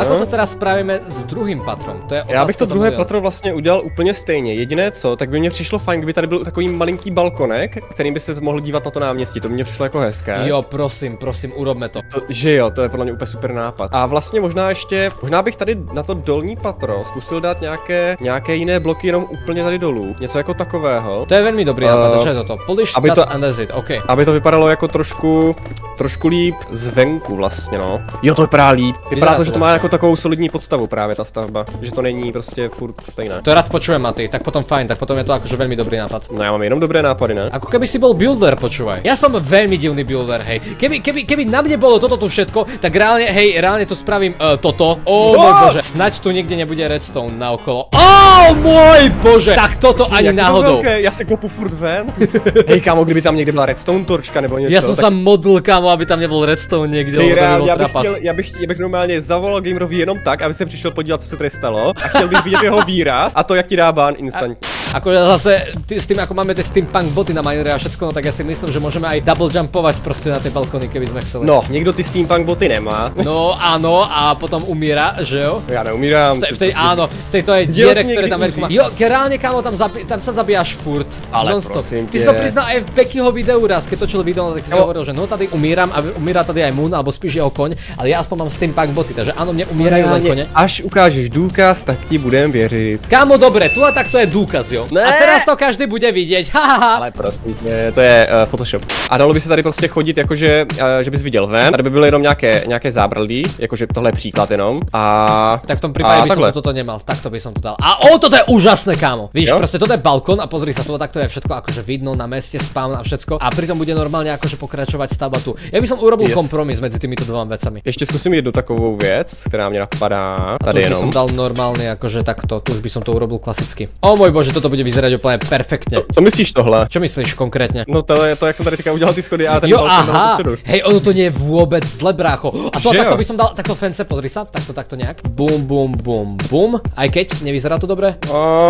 [SPEAKER 1] Ako to teraz spravíme s druhým patrom? To je otázka
[SPEAKER 2] Já bych to druhé patro vlastně udělal úplně stejně. Jediné co, tak by mě přišlo fajn, kdyby tady byl takový malinký balkonek, kterým by se mohl dívat na to náměstí. To by mě přišlo jako hezké.
[SPEAKER 1] Jo, prosím, prosím, urobme to.
[SPEAKER 2] To, že jo, to je podle mě úplně super nápad. A vlastně možná ještě, možná bych tady na to dolní patro zkusil dát nějaké, nějaké jiné bloky jenom úplně tady dolů. Něco jako takového.
[SPEAKER 1] To je veľmi dobrý nápad,
[SPEAKER 2] Eh,
[SPEAKER 1] uh, že je toto? Polish
[SPEAKER 2] aby
[SPEAKER 1] that
[SPEAKER 2] to-
[SPEAKER 1] and that's it, OK.
[SPEAKER 2] Aby to vypadalo jako trošku, trošku líp zvenku vlastně, no. Jo, to vypadá líp. Vypadá
[SPEAKER 1] Vypadá
[SPEAKER 2] to,
[SPEAKER 1] to
[SPEAKER 2] že to má jako takovou solidní podstavu právě ta stavba. Že to není prostě furt stejné.
[SPEAKER 1] To rád počujem, Maty, tak potom fajn, tak potom je to akože veľmi dobrý nápad.
[SPEAKER 2] No já mám jenom dobré nápady, ne?
[SPEAKER 1] Ako keby si bol builder, počúvaj. Ja som veľmi divný builder, hej. Keby, keby, keby na mne bolo toto tu všetko, tak reálne, hej, reálne tu spravím uh, toto. Ó, oh, môj bože. Snaď tu niekde nebude redstone na okolo. Ó, oh, môj bože. Tak toto ani
[SPEAKER 2] to
[SPEAKER 1] náhodou.
[SPEAKER 2] Já se kopu furt ven. Hej kámo, kdyby tam někde byla redstone torčka nebo něco.
[SPEAKER 1] Ja som
[SPEAKER 2] tak
[SPEAKER 1] sa modlil, kámo, aby tam nebol redstone to by
[SPEAKER 2] reálně, já bych,
[SPEAKER 1] trapas.
[SPEAKER 2] chtěl, já, bych, já bych normálně zavolal Gamerovi jenom tak, aby se přišel podívat, co se tady stalo. A chtěl bych vidět jeho výraz a to, jak ti dá ban instantně.
[SPEAKER 1] Akože zase ty, s tým, ako máme tie steampunk boty na minere a všetko, no tak ja si myslím, že môžeme aj double jumpovať proste na tie balkóny, keby sme chceli.
[SPEAKER 2] No, někdo ty steampunk boty nemá.
[SPEAKER 1] No áno, a potom umiera, že jo?
[SPEAKER 2] Já neumírám.
[SPEAKER 1] V tej, v tej, áno, v tejto aj diere, ktoré tam veľkú má. Jo, reálne, kámo, tam, zabi- tam sa zabíjaš furt.
[SPEAKER 2] Ale
[SPEAKER 1] non-stop.
[SPEAKER 2] prosím
[SPEAKER 1] Ty si to priznal aj v Beckyho videu raz, keď točil video, tak si
[SPEAKER 2] Jo.
[SPEAKER 1] hovoril, že no tady umíram a umírá tady aj Moon, alebo spíš jeho koň, ale ja aspoň mám steampunk boty, takže áno, mne umierajú len kone.
[SPEAKER 2] Až ukážeš důkaz, tak ti budem věřit.
[SPEAKER 1] Kámo, dobre, tu a tak to je důkaz, jo.
[SPEAKER 2] Ne.
[SPEAKER 1] A teraz to každý bude vidieť, hahaha.
[SPEAKER 2] Ale prosím tě, to je uh, Photoshop. A dalo by se tady prostě chodit jakože, uh, že bys viděl ven. Tady by byly jenom nějaké, nějaké zábradlí, jakože tohle je příklad jenom. A
[SPEAKER 1] Tak v tom prípade
[SPEAKER 2] A
[SPEAKER 1] by som
[SPEAKER 2] takhle.
[SPEAKER 1] toto nemal, takto by som to dal. A o, toto je úžasné, kámo. Víš,
[SPEAKER 2] Jo?
[SPEAKER 1] proste toto je balkón a pozri sa, toto takto je všetko akože vidno na meste, spawn a všetko. A pritom bude normálne akože pokračovať stavba tu. Ja by som urobil
[SPEAKER 2] Yes.
[SPEAKER 1] kompromis medzi týmito dvoma vecami.
[SPEAKER 2] ještě zkusím jednu takovou věc, která mě napadá.
[SPEAKER 1] A
[SPEAKER 2] Tady
[SPEAKER 1] už by som dal normálne akože takto, tu už by som to urobil klasicky. O môj bože, toto bude vyzerať úplne perfektne.
[SPEAKER 2] Co myslíš tohle?
[SPEAKER 1] Čo myslíš konkrétne?
[SPEAKER 2] No to je to, jak jsem tady teďka udělal ty schody a ten
[SPEAKER 1] Jo, aha, hej, ono to nie je vôbec zle, brácho. A to takto by som dal, takto fence, pozri sa, takto, takto nejak. Bum, bum, bum, bum. Aj keď, nevyzerá to dobre?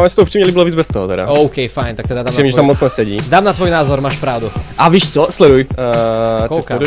[SPEAKER 2] Se to upřímně líbilo víc bez toho teda.
[SPEAKER 1] OK, fajn, tak teda dám
[SPEAKER 2] Všimni,
[SPEAKER 1] na
[SPEAKER 2] tam
[SPEAKER 1] tvoj...
[SPEAKER 2] moc nesedí.
[SPEAKER 1] Dám na tvoj názor, máš pravdu.
[SPEAKER 2] A víš co, sleduj. Uh,
[SPEAKER 1] Koukám.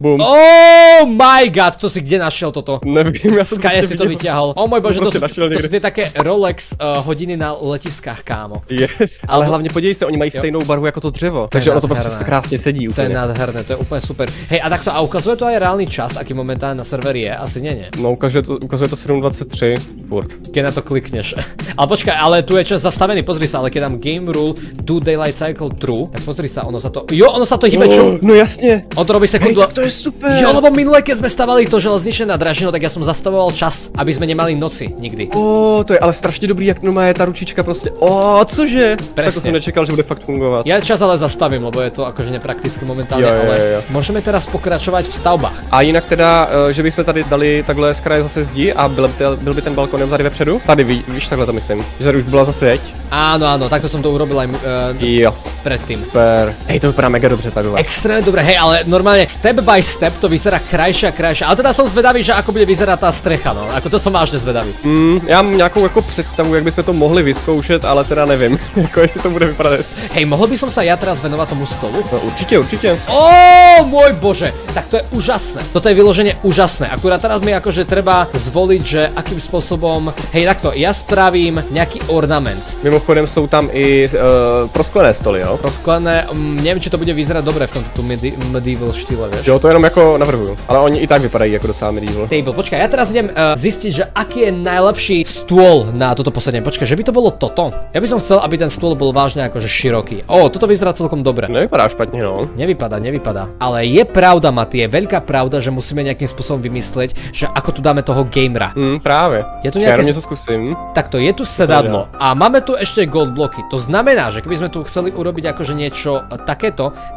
[SPEAKER 2] Boom.
[SPEAKER 1] Oh my god, to si kde našiel toto?
[SPEAKER 2] Nevím, já jsem
[SPEAKER 1] Skaje si to vyťahol. Oh môj bože, to sú, to sú tie také Rolex uh, hodiny na letiskách, kámo.
[SPEAKER 2] Yes. Ale hlavně podívej se, oni mají stejnou barvu jako to dřevo. Takže ono to prostě krásně sedí
[SPEAKER 1] To je
[SPEAKER 2] úplně.
[SPEAKER 1] nádherné, to je úplne super. Hej, a takto, a ukazuje to aj reálny čas, aký momentálne na serveri je? Asi nie, nie.
[SPEAKER 2] No ukazuje to, ukazuje to 7.23 furt.
[SPEAKER 1] Keď na to klikneš. ale počkaj, ale tu je čas zastavený, pozri sa, ale keď dám game rule do daylight cycle true, tak pozri sa, ono sa to, jo, ono sa to hýbe, čo?
[SPEAKER 2] No jasně.
[SPEAKER 1] On to robí
[SPEAKER 2] Hej,
[SPEAKER 1] sekundu.
[SPEAKER 2] tak to je super.
[SPEAKER 1] Jo, lebo minule, keď sme stavali to železničné nadražino, tak ja som zastavoval čas, aby sme nemali noci nikdy.
[SPEAKER 2] O, to je ale strašně dobrý, jak no je ta ručička prostě. O, cože? Tak to
[SPEAKER 1] Presne.
[SPEAKER 2] jsem nečekal, že bude fakt fungovat.
[SPEAKER 1] Ja čas ale zastavím, lebo je to akože nepraktické momentálne,
[SPEAKER 2] Jo, jo,
[SPEAKER 1] ale
[SPEAKER 2] jo, jo.
[SPEAKER 1] môžeme teraz pokračovať v stavbách.
[SPEAKER 2] A jinak teda, eh, že bychom tady dali takhle z kraje zase zdi a byl by, te- byl by ten balkon tady vepředu? Tady ví, víš, takhle to myslím. Že už byla zase jeď.
[SPEAKER 1] Áno, áno, takto som to urobil aj uh,
[SPEAKER 2] Jo,
[SPEAKER 1] predtým.
[SPEAKER 2] super. Hej, to vypadá mega dobře takhle.
[SPEAKER 1] Extrémne dobre, hej, ale normálne step by step to vyzerá krajšie a krajšie. Ale teda som zvedavý, že ako bude vyzerať tá strecha, no. Ako to som vážne zvedavý.
[SPEAKER 2] Mm, já mám nějakou jako představu, jak bychom to mohli vyzkoušet, ale teda nevím, jako jestli to bude vypadat hezky.
[SPEAKER 1] Hej, mohol by som sa ja teraz venovať tomu stolu?
[SPEAKER 2] No určitě, určitě.
[SPEAKER 1] Ó, môj bože, tak to je úžasné. Toto je vyloženie úžasné. Akurát teraz mi akože treba zvoliť, že akým spôsobom, hej, takto, ja spravím nejaký ornament.
[SPEAKER 2] Mimochodem jsou tam i uh, prosklené stoly, jo?
[SPEAKER 1] Rozklené, mm, neviem, či to bude vyzerať dobre v tomto tu medi- medieval štýle, vieš.
[SPEAKER 2] Jo, to jenom jako navrhuju. Ale oni i tak vypadají jako docela medieval.
[SPEAKER 1] Table, počkaj, ja teraz idem uh, zistiť, že aký je najlepší stôl na toto posadenie. Počkaj, že by to bolo toto? Ja by som chcel, aby ten stôl bol vážne akože široký. Ó, toto vyzerá celkom dobre.
[SPEAKER 2] Nevypadá špatně, no.
[SPEAKER 1] Nevypadá, nevypadá. Ale je pravda, Maty, je veľká pravda, že musíme nejakým spôsobom vymyslieť, že ako tu dáme toho gamera.
[SPEAKER 2] Hm, právě.
[SPEAKER 1] Je tu
[SPEAKER 2] Já
[SPEAKER 1] nějaké
[SPEAKER 2] jenom
[SPEAKER 1] s-
[SPEAKER 2] něco zkusím.
[SPEAKER 1] Takto, je tu sedadlo a máme tu ešte gold bloky. To znamená, že keby sme tu chceli urobiť akože niečo e,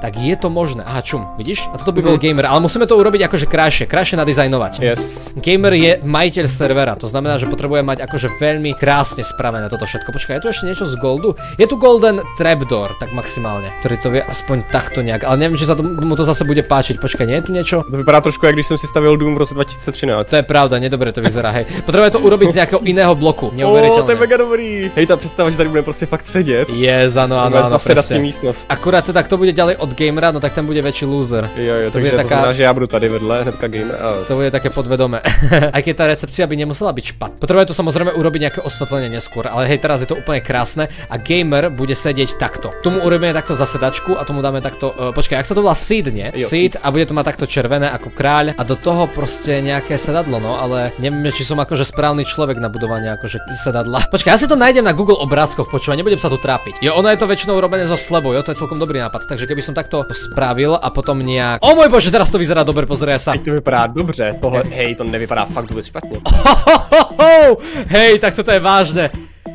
[SPEAKER 1] tak je to možné. Aha, čum, vidíš? A toto by bol gamer, ale musíme to urobiť akože krajšie, krajšie nadizajnovať.
[SPEAKER 2] Yes.
[SPEAKER 1] Gamer je majiteľ servera, to znamená, že potrebuje mať akože veľmi krásne spravené toto všetko. Počkaj, je tu ešte niečo z goldu? Je tu golden trapdoor, tak maximálne, ktorý to vie aspoň takto nejak, ale neviem, či sa to, mu to zase bude páčiť. Počkaj, nie je tu niečo?
[SPEAKER 2] To vypadá trošku, jak když jsem si stavil dům v roce 2013.
[SPEAKER 1] To je pravda, nedobre to vyzerá, hej. Potrebuje to urobiť z nejakého iného bloku,
[SPEAKER 2] O, to je
[SPEAKER 1] neuveriteľné.
[SPEAKER 2] mega dobrý. Hej, ta představa, že tady budeme prostě fakt sedět.
[SPEAKER 1] Yes, áno, áno,
[SPEAKER 2] Bude
[SPEAKER 1] áno,
[SPEAKER 2] zasedací
[SPEAKER 1] presne. Akurát teda, kto bude ďalej od gamera, no tak ten bude väčší loser.
[SPEAKER 2] Jo, jo,
[SPEAKER 1] To
[SPEAKER 2] takže
[SPEAKER 1] bude
[SPEAKER 2] to
[SPEAKER 1] taká-
[SPEAKER 2] znamená, že já budu tady vedle, hnedka gamer. A...
[SPEAKER 1] To bude také podvedome. Aj keď tá recepcia by nemusela byť špat. Potrebuje to samozrejme urobiť nejaké osvetlenie neskôr, ale hej, teraz je to úplne krásne a gamer bude sedieť takto. Tomu urobíme takto zasedačku a tomu dáme takto, uh, počkaj, ak sa to volá seat, nie?
[SPEAKER 2] Jo,
[SPEAKER 1] seat a bude to mať takto červené ako kráľ a do toho proste nejaké sedadlo, no, ale neviem, či som akože správny človek na budovanie akože sedadla. Počkaj, ja si to nájdem na Google obrázkoch, počúvaj, nebudem sa tu trápiť. Jo, ono je to väčšinou robené zo slebou, jo, to je celkom dobrý nápad, takže keby som takto spravil a potom nejak... O môj bože, teraz to vyzerá dobre, pozrie sa.
[SPEAKER 2] Teď to vypadá dobře. Tohle, hej, to nevypadá fakt vůbec špatně.
[SPEAKER 1] Hohoho! Hej, tak toto je vážne.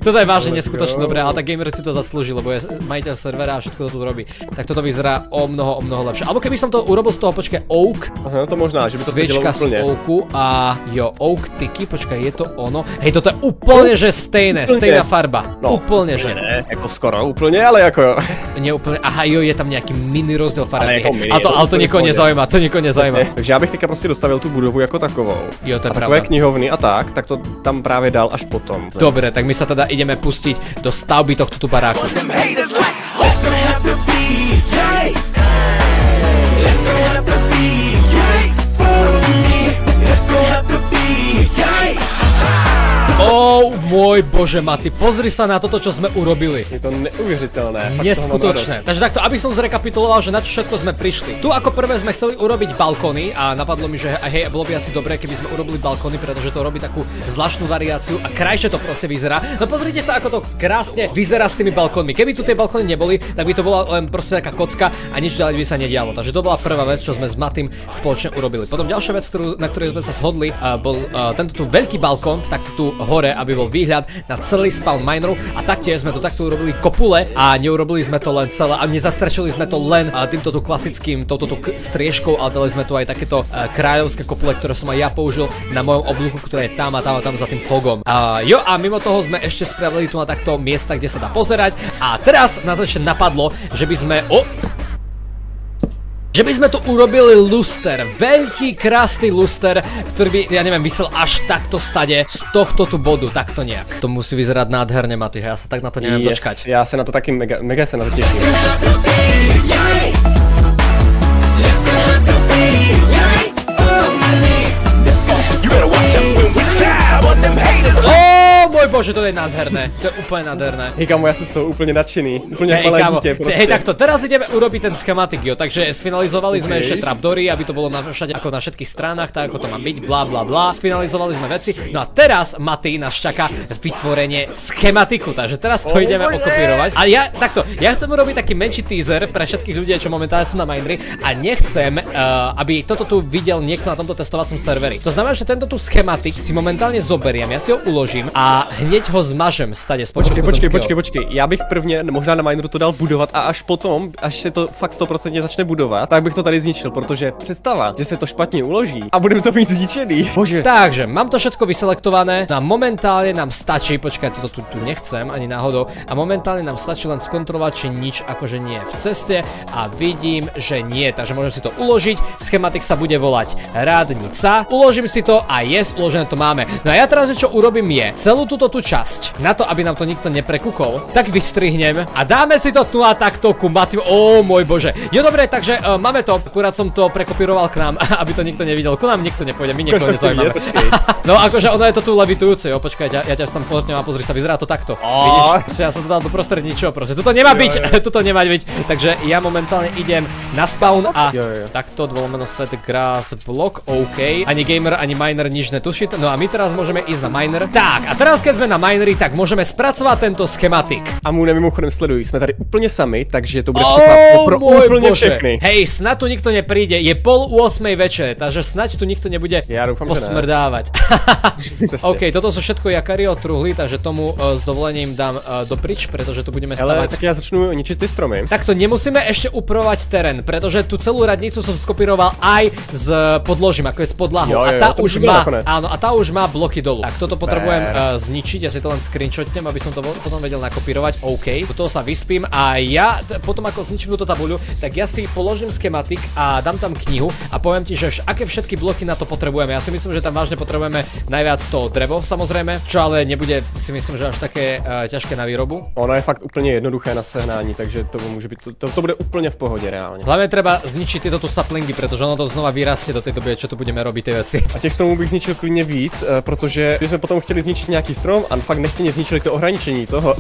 [SPEAKER 1] Toto je vážne neskutočne dobré, ale tak gamer si to zaslúži, lebo je majiteľ servera a všetko to tu robí. Tak toto vyzerá o mnoho, o mnoho lepšie. Alebo keby som to urobil z toho, počkaj, oak,
[SPEAKER 2] Aha, to možná, že by to
[SPEAKER 1] sviečka z oaku a jo, oak tyky, počkaj, je to ono. Hej, toto je úplne, že stejné,
[SPEAKER 2] Úplne.
[SPEAKER 1] stejná farba.
[SPEAKER 2] No,
[SPEAKER 1] úplne, že.
[SPEAKER 2] Ne, jako skoro úplně, ale jako jo.
[SPEAKER 1] Nie úplne, aha jo, je tam nejaký mini rozdiel farby. ale to, ale to
[SPEAKER 2] úplne
[SPEAKER 1] nikoho nezaujíma, to nikoho nezaujíma.
[SPEAKER 2] Takže já bych teďka prostě dostavil tu budovu jako takovou.
[SPEAKER 1] Jo, to je
[SPEAKER 2] a
[SPEAKER 1] pravda.
[SPEAKER 2] knihovny a tak, tak to tam právě dal až potom.
[SPEAKER 1] Dobre, tak my sa teda ideme pustiť do stavby tohto tu baráku.
[SPEAKER 4] have
[SPEAKER 1] Oh môj bože, Maty, pozri sa na toto, čo sme urobili.
[SPEAKER 2] Je to mám
[SPEAKER 1] Neskutočné. Takže takto, aby som zrekapituloval, že na čo všetko sme prišli. Tu ako prvé sme chceli urobiť balkóny a napadlo mi, že hej, bolo by asi dobré, keby sme urobili balkóny, pretože to robí takú zvláštnu variáciu a krajšie to proste vyzerá. No pozrite sa, ako to krásne vyzerá s tými balkónmi. Keby tu tie balkóny neboli, tak by to bola len proste taká kocka a nič ďalej by sa nedialo. Takže to bola prvá vec, čo sme s Matým spoločne urobili. Potom ďalšia vec, ktorú, na ktorej sme sa shodli, bol tento tu veľký balkón, takto tu hore, aby bol výhľad na celý spawn mineru a taktiež sme to takto urobili kopule a neurobili sme to len celé a nezastrešili sme to len a, týmto tu klasickým touto tu striežkou, ale dali sme tu aj takéto a, kráľovské kopule, ktoré som aj ja použil na mojom oblúku, ktoré je tam a tam a tam za tým fogom. Jo a mimo toho sme ešte spravili tu na takto miesta, kde sa dá pozerať a teraz nás ešte napadlo, že by sme... O, že by sme tu urobili luster, veľký krásny luster, ktorý by, ja neviem, vysel až takto stade z tohto tu bodu, takto nejak. To musí vyzerať nádherne, Maty, ja sa tak na to neviem
[SPEAKER 2] Yes,
[SPEAKER 1] dočkať.
[SPEAKER 2] já se na to taky mega, mega se na to těším.
[SPEAKER 4] You
[SPEAKER 1] bože, to je nádherné, to je úplne nádherné.
[SPEAKER 2] Hej kamo, já jsem z toho úplně nadšený. Úplně
[SPEAKER 1] Hej,
[SPEAKER 2] malé prostě.
[SPEAKER 1] hej, takto, teraz ideme urobiť ten schematik, jo, takže sfinalizovali sme
[SPEAKER 2] OK.
[SPEAKER 1] ešte trapdory, aby to bolo na všade, ako na všetkých stranách, tak ako to má byť, bla bla bla, sfinalizovali sme veci, no a teraz, Matý, nás čaká vytvorenie schematiku, takže teraz to
[SPEAKER 2] Oh,
[SPEAKER 1] ideme
[SPEAKER 2] bože.
[SPEAKER 1] okopírovať. A ja, takto, ja chcem urobiť taký menší teaser pre všetkých ľudí, čo momentálne sú na Mindry a nechcem, uh, aby toto tu videl niekto na tomto testovacom serveri. To znamená, že tento tu schematik si momentálne zoberiem, ja si ho uložím a hneď ho zmažem stade z
[SPEAKER 2] Počkej, počkej, počkej, počkej. Já bych prvně možná na mineru to dal budovat a až potom, až se to fakt 100% začne budovat, tak bych to tady zničil, protože představa, že se to špatně uloží a budeme to mít zničený. Bože.
[SPEAKER 1] Takže, mám to všetko vyselektované no a momentálne nám stačí, počkaj, toto tu, tu nechcem ani náhodou, a momentálne nám stačí len skontrolovať, či nič akože nie je v ceste a vidím, že nie, takže môžem si to uložiť, schematik sa bude volať radnica, uložím si to a yes, uložené to máme. No a ja teraz, čo urobím je, celú túto tú časť, na to, aby nám to nikto neprekukol, tak vystrihnem a dáme si to tu a takto ku Matim, ó môj bože. Jo dobre, takže uh, máme to, akurát som to prekopíroval k nám, aby to nikto nevidel, ku nám nikto nepôjde, my
[SPEAKER 2] chce
[SPEAKER 1] nezaujímame. No akože ono je to tu levitujúce, jo, počkaj, ja, ja ťa sem pozriem a pozri sa, vyzerá to takto.
[SPEAKER 2] Á.
[SPEAKER 1] Vidíš, ja som to dal do prostred ničoho, proste, toto nemá byť, toto nemá byť, takže ja momentálne idem na spawn a
[SPEAKER 2] Jo, jo,
[SPEAKER 1] takto dvolomeno set grass block, OK, ani gamer, ani miner nič netušiť, no a my teraz môžeme ísť na miner. Tak, a teraz keď sme na minery, tak môžeme spracovať tento schematik.
[SPEAKER 2] A mu mimochodem sledují, jsme tady úplně sami, takže to bude překvapko pro
[SPEAKER 1] môj
[SPEAKER 2] úplně
[SPEAKER 1] bože.
[SPEAKER 2] všechny.
[SPEAKER 1] Hej, snad tu nikto nepríde, je pol 8 večer, takže snad tu nikto nebude
[SPEAKER 2] Ja dúfam,
[SPEAKER 1] posmrdávať. OK, toto sú všetko Jakario truhly, takže tomu uh, s dovolením dám uh, doprič, pretože tu budeme
[SPEAKER 2] Ale
[SPEAKER 1] stavať.
[SPEAKER 2] tak já začnu ničit ty stromy.
[SPEAKER 1] Takto nemusíme ešte upravovať terén, pretože tú celú radnicu som skopíroval aj s podložím, ako je s podlahou.
[SPEAKER 2] Jo, jo,
[SPEAKER 1] a tá už má, áno, a tá už má bloky dolu. Tak toto potrebujem uh, zničiť, ja si to len screenshotnem, aby som to potom vedel nakopírovať. OK, do toho sa vyspím a ja potom ako zničím túto tabuľu, tak ja si položím schematik a dám tam knihu a poviem ti, že aké všetky bloky na to potrebujeme. Ja si myslím, že tam vážne potrebujeme najviac to drevo samozrejme, čo ale nebude si myslím, že až také uh, ťažké na výrobu.
[SPEAKER 2] Ono je fakt úplně jednoduché na sehnání, takže to může být, to, to, to bude úplně v pohodě reálně.
[SPEAKER 1] Hlavne treba zničiť tieto tu saplingy, pretože ono to znova vyrastie do tej doby, čo tu budeme robiť tie veci.
[SPEAKER 2] A těch stromů bych zničil klidně víc, eh, protože když jsme potom chtěli zničit nějaký strom a fakt nechtěně zničili to ohraničení toho.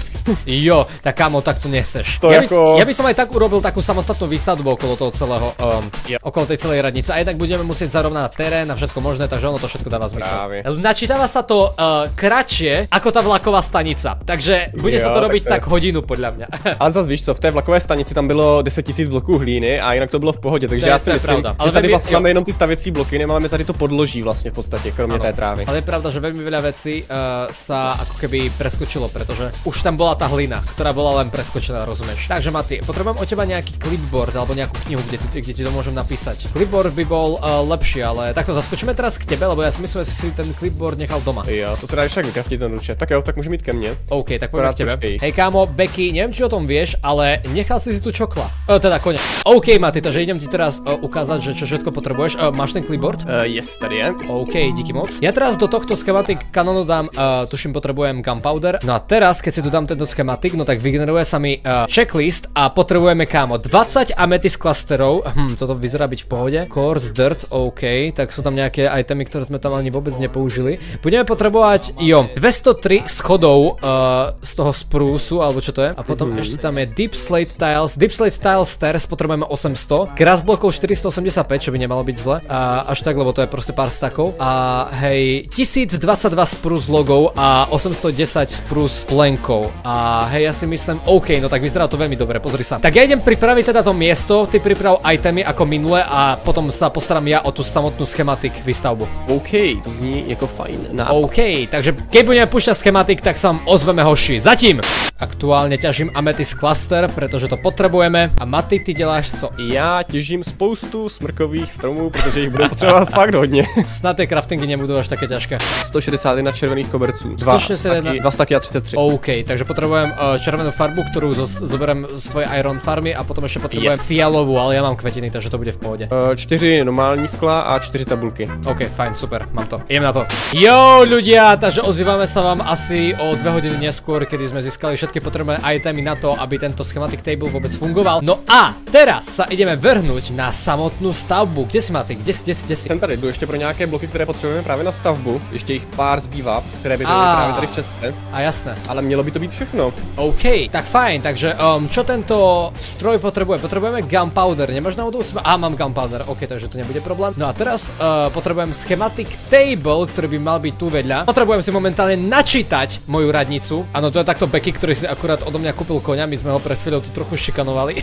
[SPEAKER 1] Jo, tak kámo, tak to nechceš.
[SPEAKER 2] To
[SPEAKER 1] ja, by,
[SPEAKER 2] ako-
[SPEAKER 1] ja by som aj tak urobil takú samostatnú výsadbu okolo toho celého, um,
[SPEAKER 2] Jo.
[SPEAKER 1] okolo tej celej radnice. A jednak budeme musieť zarovnať terén a všetko možné, takže ono to všetko dáva zmysel.
[SPEAKER 2] Práve.
[SPEAKER 1] Načítava sa to uh, kratšie ako tá vlaková stanica, takže bude sa
[SPEAKER 2] Jo,
[SPEAKER 1] to
[SPEAKER 2] tak
[SPEAKER 1] robiť
[SPEAKER 2] to je-
[SPEAKER 1] tak hodinu podľa mňa.
[SPEAKER 2] Ale zase víš co, v té vlakové stanici tam bylo 10 000 bloků hlíny a jinak to bylo v pohodě, takže
[SPEAKER 1] To
[SPEAKER 2] já
[SPEAKER 1] to
[SPEAKER 2] si myslím,
[SPEAKER 1] pravda.
[SPEAKER 2] že
[SPEAKER 1] Ale
[SPEAKER 2] tady
[SPEAKER 1] vy-
[SPEAKER 2] vlastně máme jenom ty stavěcí bloky, nemáme tady to podloží vlastně v podstatě, kromě té trávy.
[SPEAKER 1] Ale je pravda, že veľmi veľa vecí uh, sa ako keby preskočilo, pretože už tam bola tá hlina, ktorá bola len preskočená, rozumieš? Takže Maty, potrebujem od teba nejaký clipboard alebo nejakú knihu, kde ti, kde ti to môžem napísať. Clipboard by bol uh, lepší, ale takto zaskočíme teraz k tebe, lebo ja si myslím, že si ten clipboard nechal doma.
[SPEAKER 2] Jo, to se dá však vykraftit jednoduše. Tak jo, tak může mít ke mně.
[SPEAKER 1] OK, tak poďme k tebe.
[SPEAKER 2] počkej.
[SPEAKER 1] Hej kámo, Becky, neviem či o tom vieš, ale nechal si si tu čokla. Uh, teda kone. OK, Maty, takže idem ti teraz uh, ukázať, že čo všetko potrebuješ. Uh, máš ten clipboard?
[SPEAKER 2] Uh, yes, tady je.
[SPEAKER 1] OK, díky moc. Ja teraz do tohto schematik kanonu dám, uh, tuším potrebujem gunpowder. No a teraz, keď si tu dám tento schematik, no tak vygeneruje sa mi uh, checklist a potrebujeme kámo 20 amethyst clusterov. Hm, toto vyzerá byť v pohode. Course dirt, OK, tak sú tam nejaké itemy, ktoré sme tam ani vôbec nepoužili. Budeme potrebovať, jo, 203 schodov uh, z toho sprúsu, alebo čo to je. A potom mm-hmm. ešte tam je deep slate tiles, deep slate tiles stairs potrebujeme 800, grass blokov 485, čo by nemalo byť zle. Až tak, lebo to je proste pár stakov. A hej, 1022 spruce logov a 810 sprus plenkou. A hej, ja si myslím, OK, no tak vyzerá to veľmi dobre, pozri sa. Tak ja idem pripraviť teda to miesto, ty priprav itemy ako minule a potom sa postaram ja o tú samotnú schematik výstavbu.
[SPEAKER 2] OK, to zní jako fajn nápad.
[SPEAKER 1] OK, takže keď budeme púšťať schematik, tak sa vám ozveme hoši. Zatím! Aktuálne ťažím Amethyst Cluster, pretože to potrebujeme. A Maty, ty děláš co?
[SPEAKER 2] Já těžím spoustu smrkových stromů, protože jich bude potřebovat fakt hodně.
[SPEAKER 1] Snad tie craftingy nebudú až také ťažké.
[SPEAKER 2] 161 červených koberců. Dva
[SPEAKER 1] 161.
[SPEAKER 2] staky, dva staky a 33.
[SPEAKER 1] OK, takže potrebujem uh, červenú farbu, ktorú zo zoberiem z tvojej Iron farmy a potom ešte potrebujem
[SPEAKER 2] Yes.
[SPEAKER 1] fialovú, ale ja mám kvetiny, takže to bude v pohode.
[SPEAKER 2] Eh, čtyři normální skla a čtyři tabulky.
[SPEAKER 1] OK, fajn, super, mám to. Idem na to. Jo, ľudia, takže ozývame sa vám asi o dve hodiny neskôr, kedy sme získali všetky potrebné itemy na to, aby tento schematic table vôbec fungoval. No a teraz sa ideme vrhnúť na samotnú stavbu. Kde si, Maty? Kde si, kde si, kde si?
[SPEAKER 2] Jsem tady, jdu ještě pro nějaké bloky, které potřebujeme právě na stavbu. Ještě jich pár zbývá, které by byly
[SPEAKER 1] A.
[SPEAKER 2] právě tady v České.
[SPEAKER 1] A jasné.
[SPEAKER 2] Ale mělo by to být všechno.
[SPEAKER 1] OK, tak fajn, takže um, čo tento stroj potrebuje? Potrebujeme gunpowder, nemáš náhodou seba? Á, mám gunpowder, OK, takže to nebude problém. No a teraz uh, potrebujem schematic table, ktorý by mal byť tu vedľa. Potrebujem si momentálne načítať moju radnicu. Áno, to je takto Becky, ktorý si akurát odo mňa kúpil koňa, my sme ho pred chvíľou tu trochu šikanovali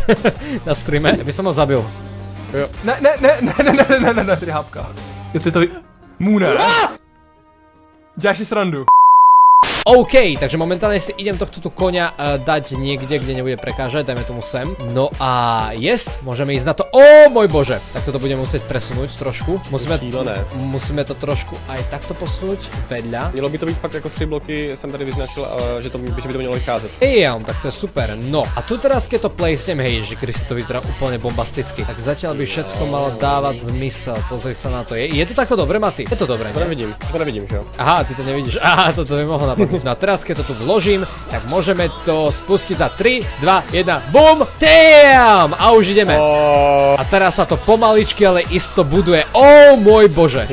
[SPEAKER 1] na streame. By som ho zabil.
[SPEAKER 5] Ne, ne, ne, ne, ne, ne, ne, ne, ne, tady hápka. Jo, ty to... Mune. Děláš si srandu.
[SPEAKER 1] OK, takže momentálne si idem tohto tu koňa uh, dať niekde, kde nebude prekážať, dajme tomu sem. No a yes, môžeme ísť na to. Ó môj bože, tak toto budeme musieť presunúť trošku. Musíme, musíme to trošku aj takto posunúť vedľa.
[SPEAKER 2] Mělo by to být fakt jako tři bloky, jsem tady vyznačil, eh, že, to, že by to mělo vycházet.
[SPEAKER 1] Ejam, tak to je super. No a tu teraz, keď to placem, hej, že kedy si to vyzerá úplne bombasticky, tak zatiaľ by všetko malo dávať zmysel. Pozri sa na to. Je, je to takto dobre, Maty? Je to dobré,
[SPEAKER 2] To
[SPEAKER 1] ne?
[SPEAKER 2] nevidím, to nevidím, že jo?
[SPEAKER 1] Aha, ty to nevidíš. Aha, toto by mohlo napadnúť. No a teraz, keď to tu vložím, tak môžeme to spustiť za 3, 2, 1, BUM! Damn! A už ideme.
[SPEAKER 2] Oh,
[SPEAKER 1] A teraz sa to pomaličky, ale isto buduje. Ó môj bože.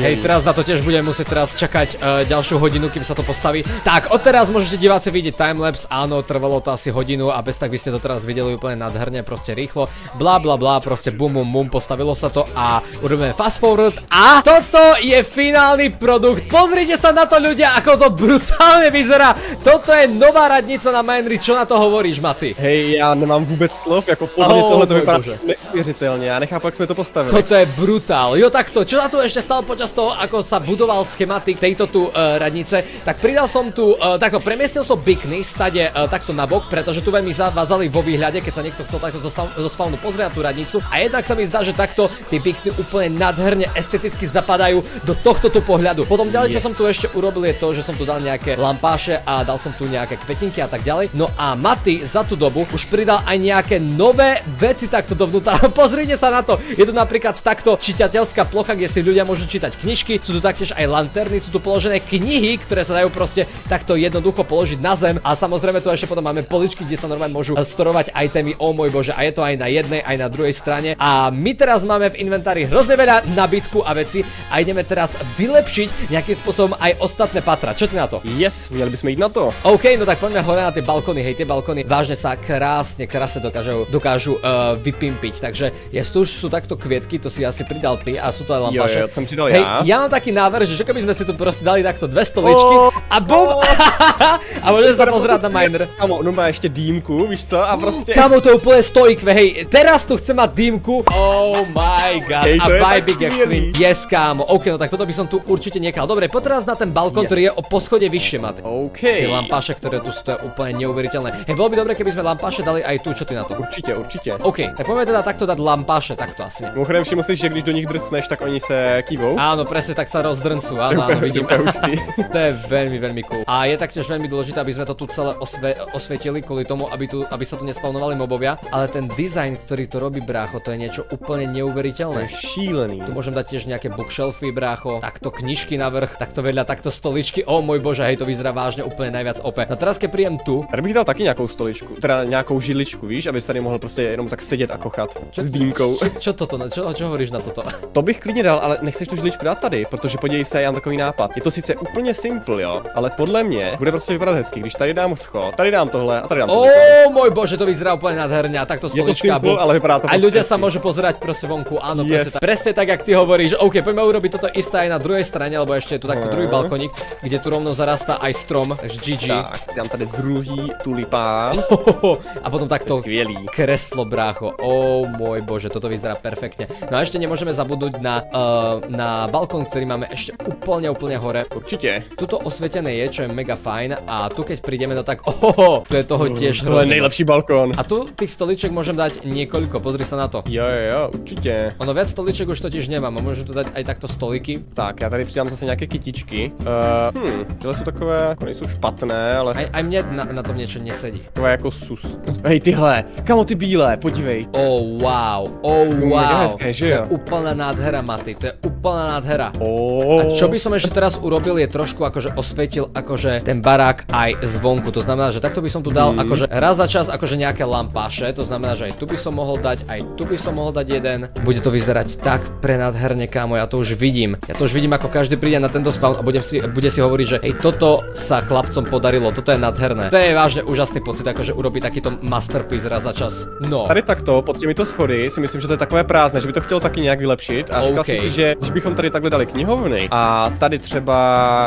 [SPEAKER 1] Hej, teraz na to tiež budeme musieť teraz čakať uh, ďalšiu hodinu, kým sa to postaví. Tak, odteraz môžete diváci vidieť timelapse, áno, trvalo to asi hodinu a bez tak by ste to teraz videli úplne nadherne, proste rýchlo. Bla bla bla, proste bum bum bum, postavilo sa to a urobíme fast forward a toto je finálny produkt. Pozrite sa na to ľudia, ako to brutálne vyzerá. Toto je nová radnica na Mainry, čo na to hovoríš, Maty?
[SPEAKER 2] Hej, já nemám vůbec slov, jako podle
[SPEAKER 1] Oh,
[SPEAKER 2] tohle to vypadá
[SPEAKER 1] bože.
[SPEAKER 2] neuvěřitelně, já nechápu, jak jsme to postavili.
[SPEAKER 1] Toto je brutál. Jo takto, čo sa tu ešte stalo počas toho, ako sa budoval schematik tejto tu uh, radnice, tak pridal som tu, uh, takto premiestnil som bikny stade uh, takto na bok, pretože tu veľmi zavádzali vo výhľade, keď sa niekto chcel takto zo, stav, zo spawnu pozrieť na tú radnicu. A jednak sa mi zdá, že takto tie bikny úplne nádherne esteticky zapadajú do tohto tu pohľadu. Potom ďalej, čo som tu ešte urobil je to, že som tu dal nejaké lampáše a dal som tu nejaké kvetinky a tak ďalej. No a Maty za tú dobu už pridal aj nejaké nové veci takto dovnútra. Pozrite sa na to. Je tu napríklad takto čitateľská plocha, kde si ľudia môžu čítať knižky. Sú tu taktiež aj lanterny, sú tu položené knihy, ktoré sa dajú proste takto jednoducho položiť na zem. A samozrejme tu ešte potom máme poličky, kde sa normálne môžu storovať itemy. O môj bože, a je to aj na jednej, aj na druhej strane. A my teraz máme v inventári hrozne veľa nabytku a veci a ideme teraz vylepšiť nejakým spôsobom aj ostatné patra. Čo ty na to?
[SPEAKER 2] Yes, měli bychom jít na to.
[SPEAKER 1] OK, no tak poďme hore na tie balkony, hej, tie balkony vážne sa krásne, krásne dokážu, dokážu uh, vypimpiť, takže ja tu už sú takto kvietky, to si asi pridal ty a sú to aj lampaše.
[SPEAKER 2] Jo, jo, som pridal
[SPEAKER 1] hej,
[SPEAKER 2] ja.
[SPEAKER 1] ja mám taký návrh, že čo keby sme si tu proste dali takto dve stoličky
[SPEAKER 2] Oh.
[SPEAKER 1] a bum! a môžeme sa pozerať na miner.
[SPEAKER 2] Kamo, ono má ještě dýmku, víš co, a prostě...
[SPEAKER 1] Kamo, to je úplne stojkve, hej, teraz tu chcem mať dýmku. Oh my god,
[SPEAKER 2] Hej,
[SPEAKER 1] a
[SPEAKER 2] je
[SPEAKER 1] vibing jak svin. Yes, kámo, ok, no tak toto by som tu určite nechal. Dobre, poď teraz na ten balkón,
[SPEAKER 2] Je.
[SPEAKER 1] ktorý je o poschode vyššie, Mate.
[SPEAKER 2] OK.
[SPEAKER 1] Tie lampáše, ktoré tu sú, to je úplne neuveriteľné. Hej, bolo by dobre, keby sme lampáše dali aj tu, čo ty na to?
[SPEAKER 2] Určitě, určitě.
[SPEAKER 1] OK, tak poďme teda takto dať lampáše, takto asi.
[SPEAKER 2] Mimochodem všiml si, že když do nich drcneš, tak oni se kývou.
[SPEAKER 1] Áno, presne tak sa rozdrncú, áno, áno, vidím. To je veľmi, veľmi cool. A je taktiež veľmi dôležité, aby sme to tu celé osve osvietili kvôli tomu, aby, tu, aby sa tu nespawnovali mobovia. Ale ten dizajn, ktorý to robí brácho, to je niečo úplne
[SPEAKER 2] To je
[SPEAKER 1] neuveriteľné.
[SPEAKER 2] šílený.
[SPEAKER 1] Tu môžem dať tiež nejaké bookshelfy, brácho, takto knižky na vrch, takto vedľa, takto stoličky. O môj bože, hej, to vyzerá vážne úplne najviac ope. No teraz, keď príjem tu,
[SPEAKER 2] Tady bych dal taky nějakou stoličku, teda nějakou židličku, víš, aby tady mohl prostě jenom tak sedět a kochat s dýmkou.
[SPEAKER 1] čo, čo toto, no, čo, čo hovoríš na toto?
[SPEAKER 2] To bych klidně dal, ale nechceš tu židličku dát tady, protože podívej se, já mám takový nápad. Je to sice úplně simple, jo, ale podle mě bude prostě vypadat hezky, když tady dám schod, tady dám tohle a tady dám tohle.
[SPEAKER 1] O môj bože, to vyzerá úplne nádherne a takto
[SPEAKER 2] Je to
[SPEAKER 1] stolička.
[SPEAKER 2] simple, ale vypadá to
[SPEAKER 1] A ľudia sa môžu pozerať proste vonku, áno,
[SPEAKER 2] Yes.
[SPEAKER 1] presne, tak, presne tak, jak ty hovoríš. OK, poďme urobiť toto isté aj na druhej strane, lebo ešte je tu takto druhý balkoník, kde tu rovno zarastá vyrastá aj strom, takže GG.
[SPEAKER 2] Tak, dám tady druhý tulipán.
[SPEAKER 1] A potom takto
[SPEAKER 2] Skvělý.
[SPEAKER 1] kreslo, brácho. Oh môj bože, toto vyzerá perfektne. No a ešte nemôžeme zabudnúť na, uh, na balkón, ktorý máme ešte úplne, úplne hore.
[SPEAKER 2] Určitě.
[SPEAKER 1] Tuto osvietené je, čo je mega fajn a tu keď prídeme, no tak ohoho, tu je toho tiež
[SPEAKER 2] To je
[SPEAKER 1] hrozne.
[SPEAKER 2] nejlepší balkón.
[SPEAKER 1] A tu tých stoliček môžem dať niekoľko, pozri sa na to.
[SPEAKER 2] Jo, jo, jo, určitě.
[SPEAKER 1] Ono viac stoliček už totiž nemám a môžem tu dať aj takto stoliky.
[SPEAKER 2] Tak, já tady přidám zase nějaké kytičky. Uh, hm, tyhle jsou takové, jako nejsou špatné, ale
[SPEAKER 1] Aj, aj mne na, na tom niečo nesedí.
[SPEAKER 2] takové jako sus. Hej, tyhle, kamo ty bílé, podívej.
[SPEAKER 1] Oh wow, oh wow.
[SPEAKER 2] hezké, že
[SPEAKER 1] to je úplná nádhera, Maty, to je úplná nádhera.
[SPEAKER 2] Oh.
[SPEAKER 1] A čo by som ešte teraz urobil je trošku akože osvietil akože ten barák aj zvonku. To znamená, že takto by som tu dal akože raz za čas akože nejaké lampáše. To znamená, že aj tu by som mohol dať, aj tu by som mohol dať jeden. Bude to vyzerať tak prenádherne, kámo, ja to už vidím. Ja to už vidím, ako každý príde na tento spawn a bude si, bude si hovoriť, že hej, toto sa chlapcom podarilo, toto je nádherné. To je vážne úžasný pocit, akože urobiť takýto masterpiece raz za čas. No.
[SPEAKER 2] Tady takto, pod těmito schody, si myslím, že to je takové prázdné, že by to chtěl taky nějak vylepšit. A říkal
[SPEAKER 1] OK.
[SPEAKER 2] jsem si, že když bychom tady takhle dali knihovny a tady třeba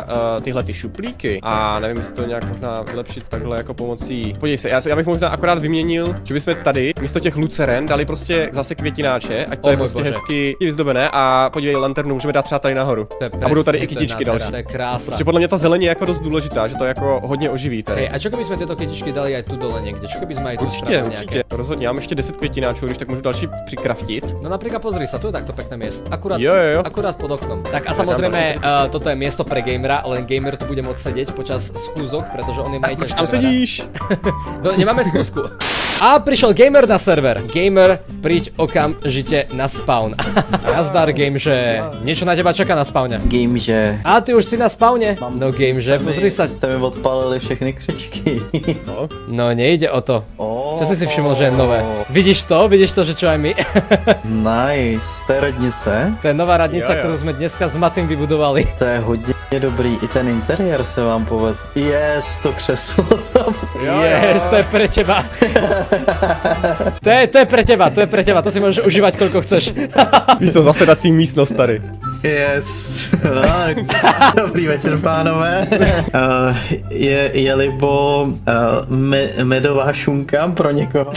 [SPEAKER 2] uh, tyhle ty šuplíky a nevím, jestli to nějak možná vylepšit takhle jako pomocí. Podívej se, já, já bych možná akorát vyměnil, že bychom tady místo těch luceren dali prostě zase květináče, ať to
[SPEAKER 1] O
[SPEAKER 2] je prostě
[SPEAKER 1] bože.
[SPEAKER 2] hezky vyzdobené a podívej, lanternu můžeme dát třeba tady nahoru. A budou tady i
[SPEAKER 1] je
[SPEAKER 2] kytičky další.
[SPEAKER 1] To je krása.
[SPEAKER 2] Protože podle mě ta zeleň je jako dost důležitá, že to jako hodně oživí tady.
[SPEAKER 1] Hej, a čo keby sme tieto kytičky dali aj tu dole niekde? Čo keby sme aj tu
[SPEAKER 2] Určitě,
[SPEAKER 1] spravili nejaké?
[SPEAKER 2] určitě. Rozhodně, já mám ještě 10 květináčů, když tak můžu další přikraftit.
[SPEAKER 1] No napríklad pozri sa, tu je takto pekné miesto. Akurát,
[SPEAKER 2] Jo, jo, jo.
[SPEAKER 1] akurát pod oknom. Tak a samozrejme, uh, toto je miesto pre gamera, len gamer tu bude môcť sedieť počas skúzok, pretože on je majiteľ
[SPEAKER 2] Tam sedíš.
[SPEAKER 1] No, nemáme skúsku. A prišiel gamer na server. Gamer, príď okamžite na spawn. Nazdar game, že niečo na teba čaká na spawne.
[SPEAKER 6] Game, že
[SPEAKER 1] A ty už si na spawne? No game, že pozri sa.
[SPEAKER 6] jste mi odpálili všechny křečky.
[SPEAKER 2] No.
[SPEAKER 1] No nejde o to. Čo si si všimol, že je nové? Vidíš to? Vidíš to, že čo aj my?
[SPEAKER 6] Nice, to je radnice.
[SPEAKER 1] to je nová radnica, ktorú sme dneska s Matým vybudovali.
[SPEAKER 6] To je hodně dobrý, i ten interiér se vám poved. Yes, to křeslo tam.
[SPEAKER 1] Yes, to je pre teba. to, je, to je pre teba, to je pre teba, to si môžeš užívať koľko chceš.
[SPEAKER 2] Víš to, zasedací místnost tady.
[SPEAKER 6] Yes. Dobrý večer, pánové. Uh, je, je libo uh, me, medová šunka pro někoho?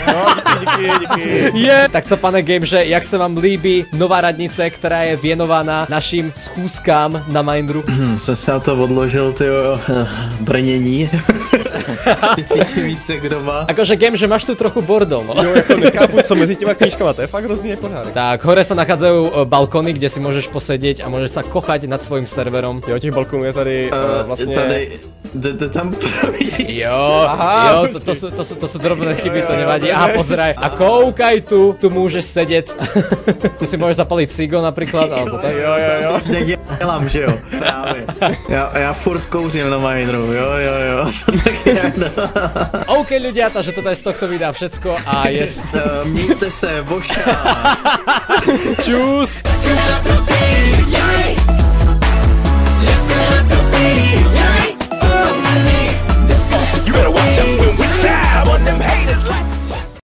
[SPEAKER 2] Díky, díky.
[SPEAKER 1] Je. Tak co, pane Game, že jak se vám líbí nová radnice, která je věnovaná našim schůzkám na Mindru?
[SPEAKER 6] Hm, jsem se na to odložil, ty brnění. Více jak doma.
[SPEAKER 1] Akože Game, že máš tu trochu bordel, no.
[SPEAKER 2] Jo, jako nechápu, co mezi těma knížkama, to je fakt hrozný nepořádek.
[SPEAKER 1] Tak, hore sa nachádzajú e, balkóny, kde si môžeš posedieť a môžeš sa kochať nad svojim serverom.
[SPEAKER 2] Jo, těch balkonů je tady uh,
[SPEAKER 6] Uh,
[SPEAKER 2] vlastně...
[SPEAKER 6] Tady, tam
[SPEAKER 1] Jo,
[SPEAKER 2] Aha,
[SPEAKER 1] jo, to, to, sú, to, sú, to sú drobné chyby, to nevadí. Aha, pozeraj. A koukaj tu, tu môžeš sedieť. tu si môžeš zapaliť cigo napríklad, alebo tak.
[SPEAKER 2] Jo, jo, jo.
[SPEAKER 6] Jak dělám, že jo? Právě. Já, já furt kouřím na Minru, jo, jo, jo. To tak je.
[SPEAKER 1] OK ľudia, takže toto je z tohto videa všetko a yes.
[SPEAKER 6] Uh, Mějte se, boša.
[SPEAKER 1] Čus!
[SPEAKER 4] You better watch 'em when we dive on them haters like